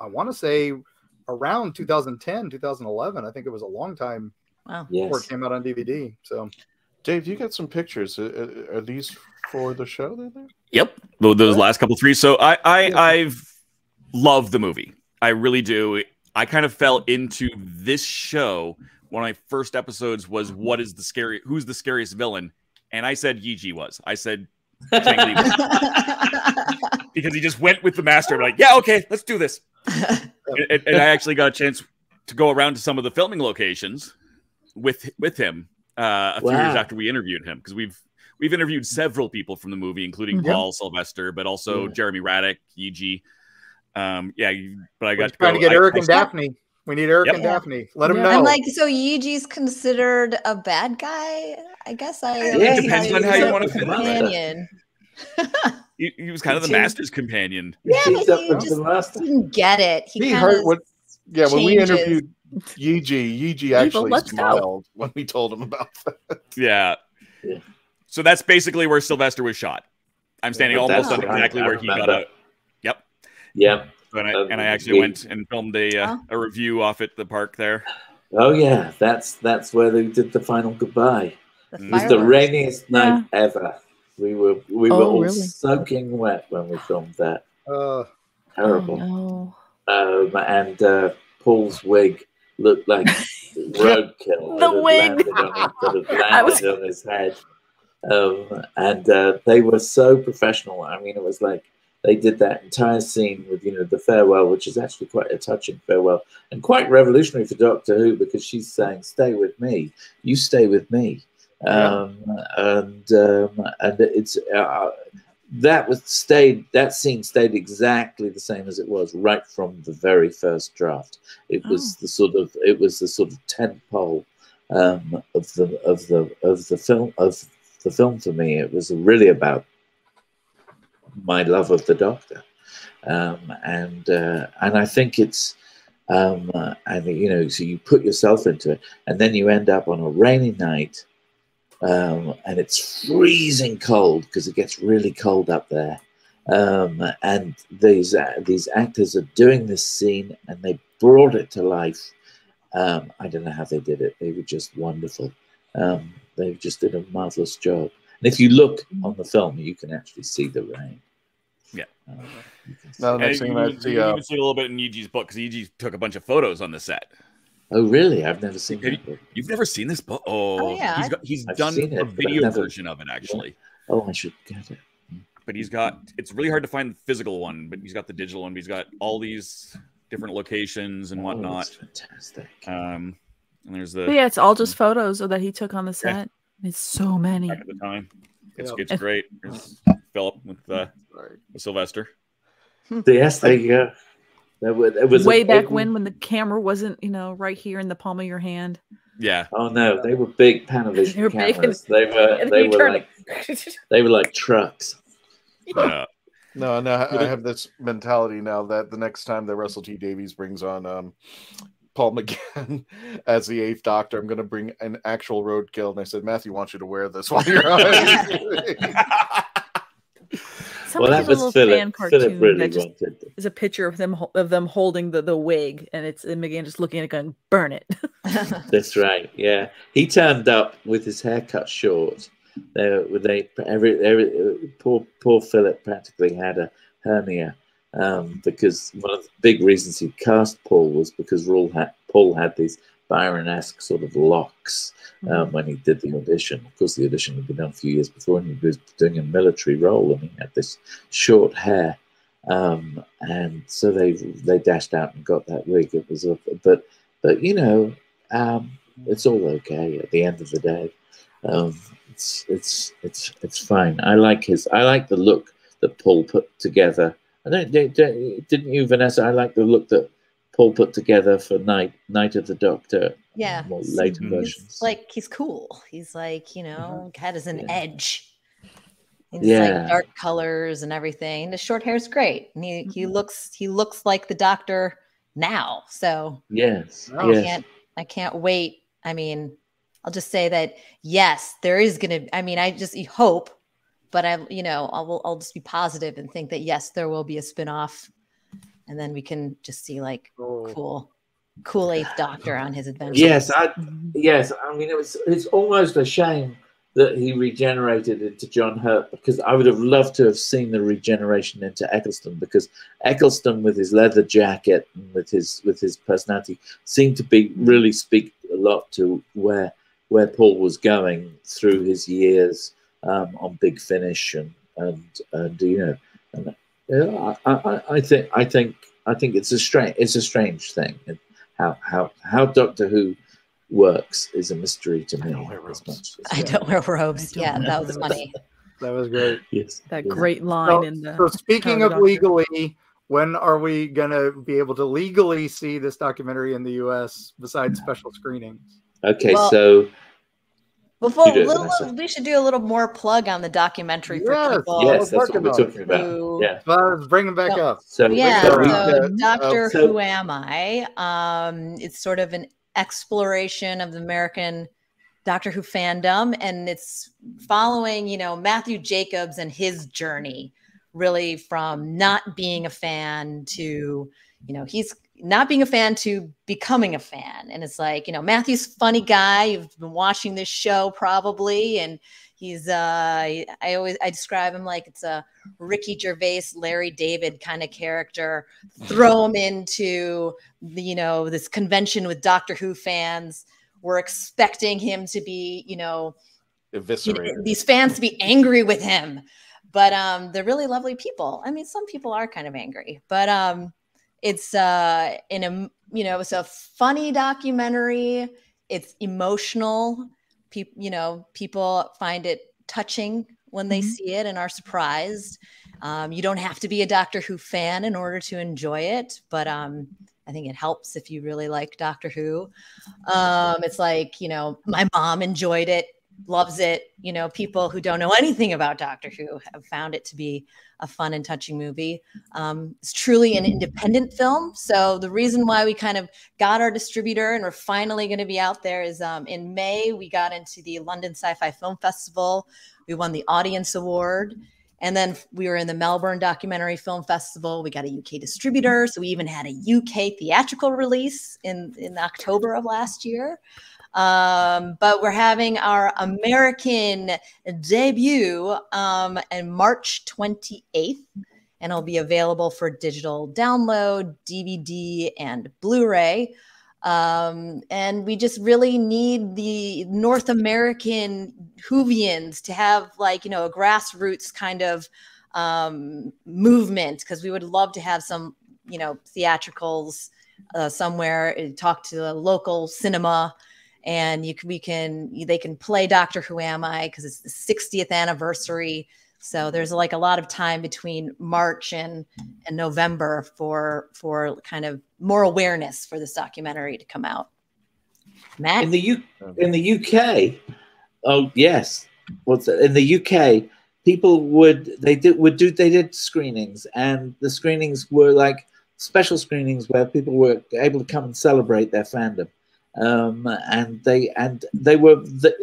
I want to say around 2010, 2011. I think it was a long time Wow. before Yes. it came out on DVD. So. Dave, you got some pictures. Uh, uh, Are these for the show? They're there? Yep, Tho- those last couple three. So I, I, I've loved the movie. I really do. I kind of fell into this show. One of my first episodes was what is the scary? Who's the scariest villain? And I said Yee Jee was. I said Chang Lee because he just went with the master. I'm like, yeah, okay, let's do this. and, and- and I actually got a chance to go around to some of the filming locations with with him uh, a few years after we interviewed him because we've we've interviewed several people from the movie, including Yep. Paul Sylvester, but also Yeah. Jeremy Raddick, Yee Jee. Um, yeah, but I We're got just trying to go- get I- Eric I and saw- Daphne. We need Eric Yep. and Daphne. Let them Yeah. know. And like, so Yee Jee's considered a bad guy. I guess I. It always depends on how you wanna fit it. companion. He, he was kind of the He- master's companion. Yeah, Teams but he just didn't get it. He, He heard what? Yeah, when we interviewed Yee Jee, Yiji actually let's go. smiled when we told him about that. Yeah. Yeah. So that's basically where Sylvester was shot. I'm standing Yeah, almost on right. exactly I where he got out. Yep. Yeah. And I, Um, and I actually he- went and filmed a uh, a review off at the park there. Oh yeah, that's that's where they did the final goodbye. the It was the fireworks. rainiest night ever. We were we were Oh, all really? soaking wet when we filmed that. Uh, Terrible. Oh, Um, and uh, Paul's wig looked like roadkill. The wig. landed I was- on his head. Um, and uh, they were so professional. I mean, it was like they did that entire scene with you know the farewell, which is actually quite a touching farewell and quite revolutionary for Doctor Who because she's saying, "Stay with me. You stay with me." Um, and um, and it's uh, that was stayed. That scene stayed exactly the same as it was right from the very first draft. It was the sort of it was the sort of tent pole um, of the of the of the film of the film for me. It was really about my love of the Doctor, um, and uh, and I think it's um, uh, and you know so you put yourself into it, and then you end up on a rainy night, um, and it's freezing cold because it gets really cold up there. Um, and these uh, these actors are doing this scene, and they brought it to life. Um, I don't know how they did it; they were just wonderful. Um, they just did a marvelous job. And if you look on the film, you can actually see the rain. Yeah. You can see- Now, the next And thing you, I you see, can uh, even see a little bit in Yee Jee's book because Yee Jee took a bunch of photos on the set. Oh, really? I've never seen Have that. You've never seen this book? Oh, Oh, yeah. He's, got, he's done seen it, a video never- version of it actually. Oh, I should get it. But he's got it's really hard to find the physical one, but he's got the digital one. But he's got all these different locations and Oh, whatnot. that's fantastic. Um, and there's the But yeah, it's all just photos that he took on the set. It's so many. back at the time. It's Yeah. it's great. There's Philip with uh, with Sylvester. Yes, there you go. There was, there was a Way back big- when, when the camera wasn't, you know, right here in the palm of your hand. Yeah. Oh no, they were big Panavision They were big cameras. They were they were turn like they were like trucks. Uh, No, no, I I have this mentality now that the next time that Russell T Davies brings on um, Paul McGann as the Eighth Doctor, I'm going to bring an actual roadkill. And I said, Matthew wants you to wear this while you're on. Somebody that has a little Philip. fan Philip cartoon really that just wanted is a picture of them of them holding the, the wig, and it's and McGann just looking at it going, "Burn it." That's right. Yeah, he turned up with his hair cut short. They, they, every, every, poor, poor Philip practically had a hernia um, because one of the big reasons he cast Paul was because Paul had, Paul had these Byron-esque sort of locks um, when he did the audition. Of course, the audition had been done a few years before, and he was doing a military role, and he had this short hair. Um, and so they they dashed out and got that wig. It was, a, but but you know, um, it's all okay at the end of the day. Um, it's it's it's it's fine. I like his. I like the look that Paul put together. I don't, don't, don't- didn't you, Vanessa? I like the look that Paul put together for Night Night of the Doctor. Yeah. Uh, more later He's versions. like he's cool. He's like, you know, uh-huh. cat is an edge. He's Yeah. like dark colors and everything. The short hair is great. And he, he mm-hmm. looks he looks like the doctor now. So Yes, I yes. can't I can't wait. I mean, I'll just say that yes, there is gonna I mean, I just hope, but I you know, I will I'll just be positive and think that yes, there will be a spin-off and then we can just see like cool cool eighth doctor on his adventure Yes, I yes. I mean, it was it's almost a shame that he regenerated into John Hurt because I would have loved to have seen the regeneration into Eccleston because Eccleston with his leather jacket and with his with his personality seemed to be really speak a lot to where where Paul was going through his years um, on Big Finish and and and you know and yeah, I, I, I think I think I think it's a strange it's a strange thing and how how how Doctor Who works is a mystery to me. as much as- I don't wear robes. Yeah, that was funny. That was great. Yes. That yeah. great line So, in the. so speaking of Doctor. legally, when are we gonna be able to legally see this documentary in the U.S. besides special screenings? Okay, Well- so Before You do it, little, we should do a little more plug on the documentary for Yes, people. yes, that's what we're talking about. Who- Yeah. Let's bring them back So- up. So yeah, so we- so uh, Doctor so- Who Am I? Um, it's sort of an exploration of the American Doctor Who fandom, and it's following, you know, Matthew Jacobs and his journey, really from not being a fan to, you know, he's not being a fan to becoming a fan. And it's like, you know, Matthew's a funny guy. You've been watching this show probably, and he's uh I always I describe him like it's a Ricky Gervais, Larry David kind of character. Throw him into the, you know this convention with Doctor Who fans. We're expecting him to be, you know, you know, Eviscerated. these fans to be angry with him but um they're really lovely people i mean some people are kind of angry but um it's uh in a you know it's a funny documentary. It's emotional. People you know people find it touching when they see it and are surprised. Um, you don't have to be a doctor who fan in order to enjoy it but um I think it helps if you really like Doctor Who. Um, it's like, you know, my mom enjoyed it, loves it. You know, people who don't know anything about Doctor Who have found it to be a fun and touching movie. Um, it's truly an independent film. So the reason why we kind of got our distributor and we're finally going to be out there is um, in May, we got into the London Sci Fi Film Festival. We won the Audience Award. And then we were in the Melbourne Documentary Film Festival. We got a UK distributor. So we even had a UK theatrical release in, in October of last year. Um, but we're having our American debut um, on March 28th, and it'll be available for digital download, DVD, and Blu ray. Um, and we just really need the North American Whovians to have, like, you know, a grassroots kind of um, movement because we would love to have some, you know, theatricals uh, somewhere, uh, talk to the local cinema and you can, we can they can play Doctor Who Am I because it's the 60th anniversary. So there's like a lot of time between March and and November for for kind of more awareness for this documentary to come out. Matt, in the U in the UK, oh yes, what's in the UK? people would they did would do they did screenings, and the screenings were like special screenings where people were able to come and celebrate their fandom. Um, and they and they were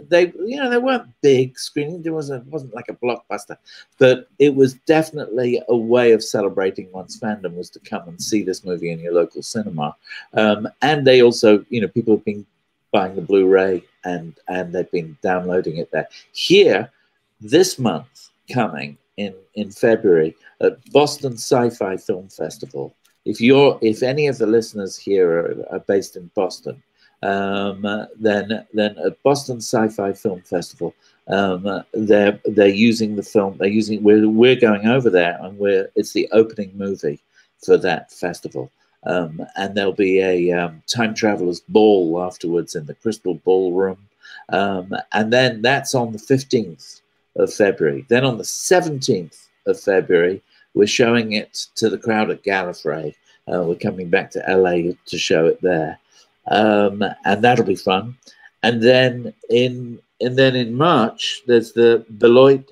they you know they weren't big screenings. There wasn't wasn't like a blockbuster, but it was definitely a way of celebrating one's fandom was to come and see this movie in your local cinema. Um, and they also you know people have been buying the Blu-ray and and they've been downloading it there. Here, this month coming in in February at Boston Sci-Fi Film Festival. If you're if any of the listeners here are, are based in Boston um, then then at Boston Sci-Fi Film Festival, um, they're they're using the film. They're using we're we're going over there, and we're it's the opening movie for that festival. Um, and there'll be a um, time travelers ball afterwards in the Crystal Ballroom, um, and then that's on the fifteenth of February. Then on the seventeenth of February, we're showing it to the crowd at Gallifrey. Uh, we're coming back to LA to show it there um, and that'll be fun. And then in and then in March there's the Beloit.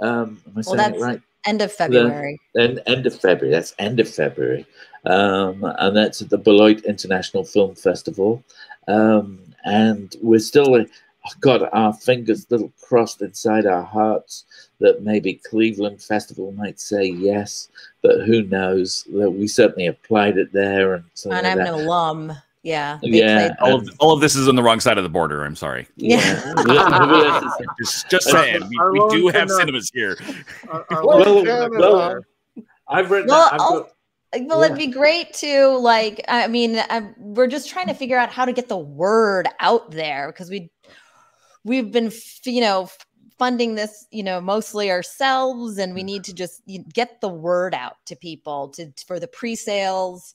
Um, am I well, saying that's it right? end of February. Then end of February. That's end of February, um, and that's at the Beloit International Film Festival. Um, and we're still got our fingers little crossed inside our hearts that maybe Cleveland Festival might say yes, but who knows? That We certainly applied it there, and and I'm an alum. Yeah. they Yeah. All of, all of this is on the wrong side of the border. I'm sorry. Yeah. just, just saying, we, we do have cinemas here. well, well, I've read Well, that. I've I'll- got, well, it'd be great to like. I mean, i we're just trying to figure out how to get the word out there because we we've been, f- you know, f- funding this, you know, mostly ourselves, and we mm. need to just get the word out to people to for the pre-sales.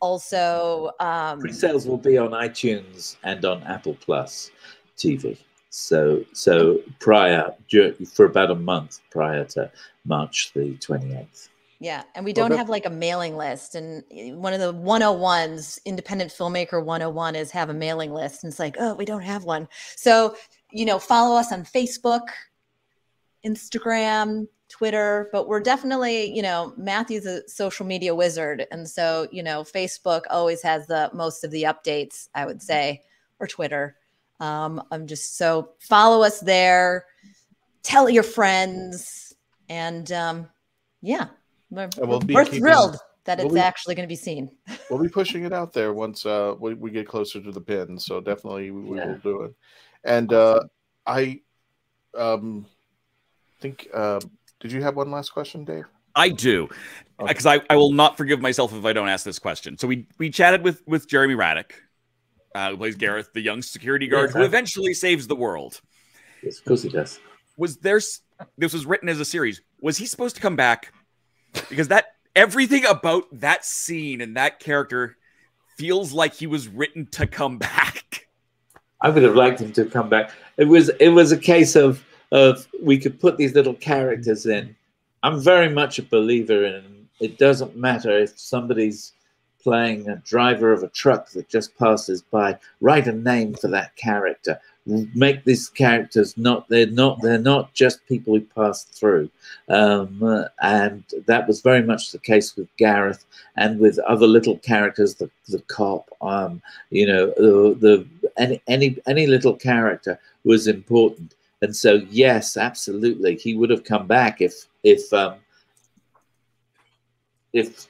Also, um, pre-sales will be on iTunes and on Apple Plus TV. So, so prior for about a month prior to March the twenty eighth. Yeah, and we don't that- have like a mailing list. And one of the 101s, independent filmmaker 101 is have a mailing list. And it's like, oh, we don't have one. So, you know, follow us on Facebook, Instagram, Twitter, but we're definitely, you know, Matthew's a social media wizard. And so, you know, Facebook always has the most of the updates, I would say, or Twitter. Um, I'm just so follow us there, tell your friends, and um, yeah, we're, And we'll be we're keeping- thrilled that we'll it's be- actually going to be seen. we'll be pushing it out there once uh, we, we get closer to the pin. So definitely we, we Yeah. will do it. And uh, I um, think, uh, did you have one last question, Dave? I do, because I, I will not forgive myself if I don't ask this question. So we we chatted with with Jeremy Radick, uh, who plays Gareth, the young security guard Yes, who eventually saves the world. Yes, of course he does. Was there? This was written as a series. Was he supposed to come back? Because that everything about that scene and that character feels like he was written to come back. I would have liked him to come back. It was it was a case of of we could put these little characters in. I'm very much a believer in it doesn't matter if somebody's playing a driver of a truck that just passes by. Write a name for that character. Make these characters not they're not they're not just people who pass through. Um, uh, and that was very much the case with Gareth and with other little characters, the the cop, um, you know, the, the any any any little character was important. And so, yes, absolutely, he would have come back if if um, if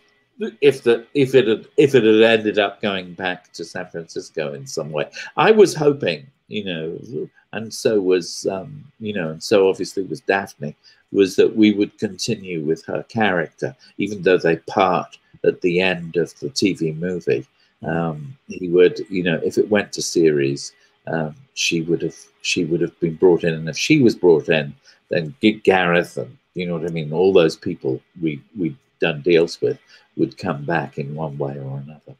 if the if it had if it had ended up going back to San Francisco in some way. I was hoping, you know, and so was um, you know, and so obviously was Daphne, was that we would continue with her character, even though they part at the end of the TV movie. Um, he would, you know, if it went to series, um, she would have she would have been brought in, and if she was brought in, then Gareth and you know what I mean, all those people we we done deals with would come back in one way or another.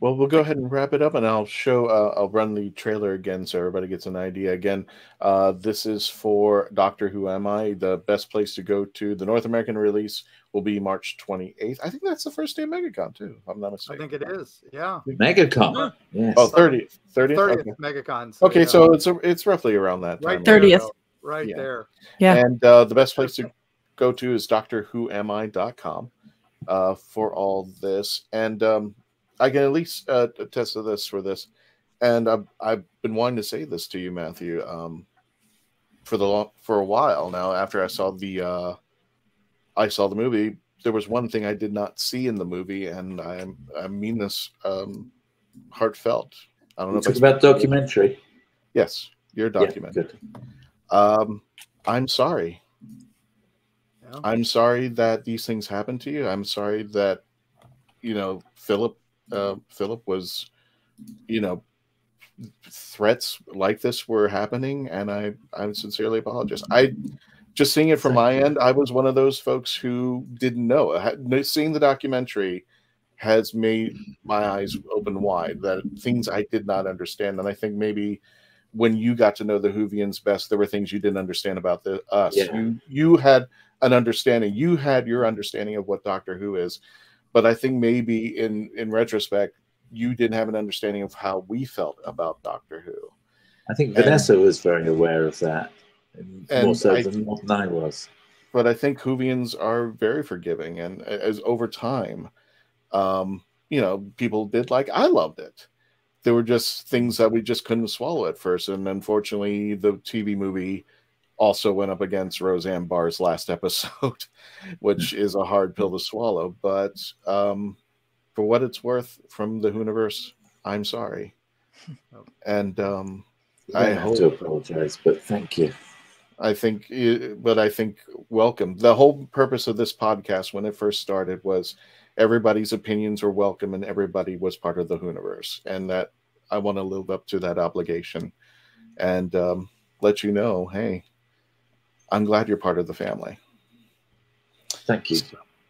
Well, we'll go ahead and wrap it up, and I'll show. Uh, I'll run the trailer again, so everybody gets an idea. Again, uh, this is for Doctor Who Am I? The best place to go to. The North American release will be March 28th. I think that's the first day of MegaCon too. If I'm not I think it is. Yeah. MegaCon, yes. Oh, 30th. 30th. 30th Okay. MegaCon. Okay, yeah. so it's a, it's roughly around that time. right there, 30th. though. right Yeah. there. Yeah. And uh, the best place to go to is doctorwhoami.com uh, for all this. And um, I can at least uh, attest to this for this. And I've, I've been wanting to say this to you, Matthew, um, for the long, for a while now. After I saw the uh, I saw the movie, there was one thing I did not see in the movie, and I I mean this um, heartfelt. I don't know Talk if I about documentary. Yes, your Yeah, documentary. um, I'm sorry. I'm sorry that these things happened to you. I'm sorry that you know Philip. Uh, Philip was, you know, threats like this were happening, and I I sincerely apologize. I just seeing it from my end, I was one of those folks who didn't know. Seeing the documentary has made my eyes open wide that things I did not understand, and I think maybe when you got to know the Whovians best, there were things you didn't understand about the us. Yeah. You you had an understanding. You had your understanding of what Doctor Who is, but I think maybe in in retrospect, you didn't have an understanding of how we felt about Doctor Who. I think And- Vanessa was very aware of that, and more so I- than than I was. but I think Whovians are very forgiving, and as over time, um, you know, people did like I loved it. There were just things that we just couldn't swallow at first, and unfortunately, the TV movie also went up against Roseanne Barr's last episode, which is a hard pill to swallow. But um, for what it's worth, from the Whoniverse, I'm sorry, and um, I I have hope to apologize, but thank you. I think, but I think welcome. The whole purpose of this podcast when it first started was everybody's opinions were welcome and everybody was part of the Whoniverse. And that I want to live up to that obligation and um, let you know hey, I'm glad you're part of the family. Thank you.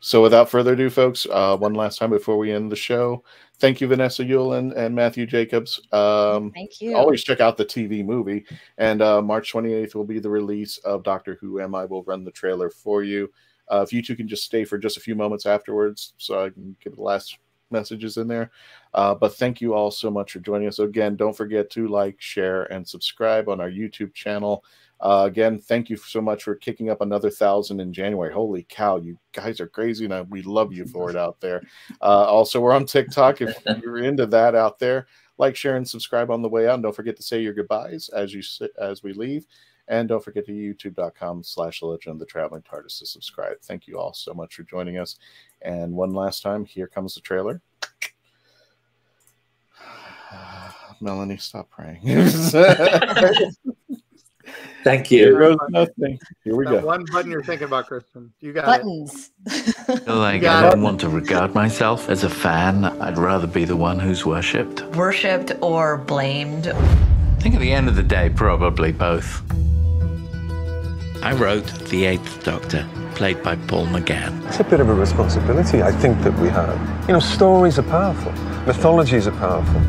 So, without further ado, folks, uh, one last time before we end the show, thank you, Vanessa Yuille and, and Matthew Jacobs. Um, Thank you. Always check out the TV movie. And uh, March 28th will be the release of Doctor Who Am I. Will run the trailer for you. Uh, if you two can just stay for just a few moments afterwards, so I can get the last messages in there. Uh, but thank you all so much for joining us. Again, don't forget to like, share, and subscribe on our YouTube channel. Uh, again, thank you so much for kicking up another thousand in January. Holy cow, you guys are crazy, and I- we love you for it out there. Uh, also, we're on TikTok if you're into that out there. Like, share, and subscribe on the way out. And don't forget to say your goodbyes as you sit, as we leave. And don't forget to youtube.com slash legend of the traveling TARDIS to subscribe. Thank you all so much for joining us. And one last time, here comes the trailer. Melanie, stop praying. Thank Here you. goes nothing. Here we that go. one button you're thinking about, Kristen. You got Buttons. Like, got I don't want to regard myself as a fan. I'd rather be the one who's worshipped. Worshipped or blamed. I think at the end of the day, probably both. I wrote The Eighth Doctor, played by Paul McGann. It's a bit of a responsibility, I think, that we have. You know, stories are powerful, mythologies are powerful.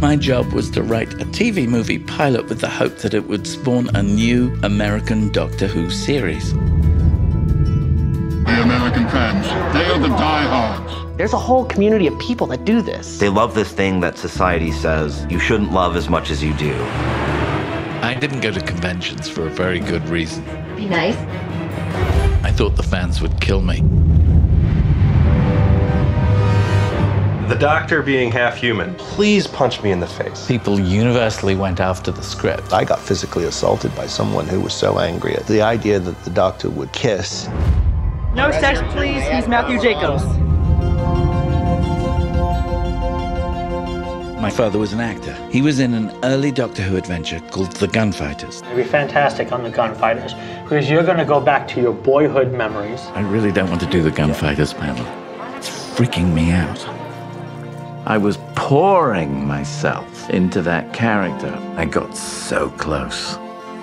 My job was to write a TV movie pilot with the hope that it would spawn a new American Doctor Who series. The American fans, they are the diehards. There's a whole community of people that do this. They love this thing that society says you shouldn't love as much as you do. I didn't go to conventions for a very good reason. Be nice. I thought the fans would kill me. The doctor being half human. Please punch me in the face. People universally went after the script. I got physically assaulted by someone who was so angry at the idea that the doctor would kiss. No sex, please. He's Matthew Jacobs. My father was an actor. He was in an early Doctor Who adventure called The Gunfighters. It'd be fantastic on the Gunfighters because you're going to go back to your boyhood memories. I really don't want to do the Gunfighters panel. It's freaking me out. I was pouring myself into that character. I got so close.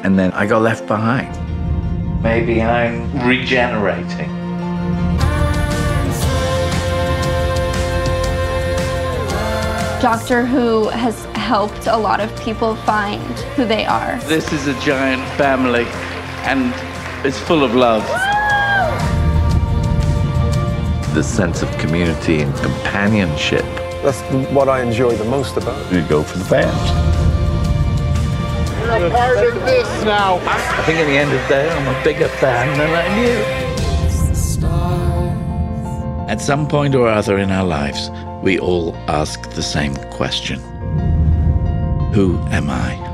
And then I got left behind. Maybe I'm regenerating. Doctor Who has helped a lot of people find who they are. This is a giant family, and it's full of love. The sense of community and companionship. That's what I enjoy the most about it. You go for the fans. You're a part of this now. I think in the end of the day, I'm a bigger fan than I knew. At some point or other in our lives, we all ask the same question Who am I?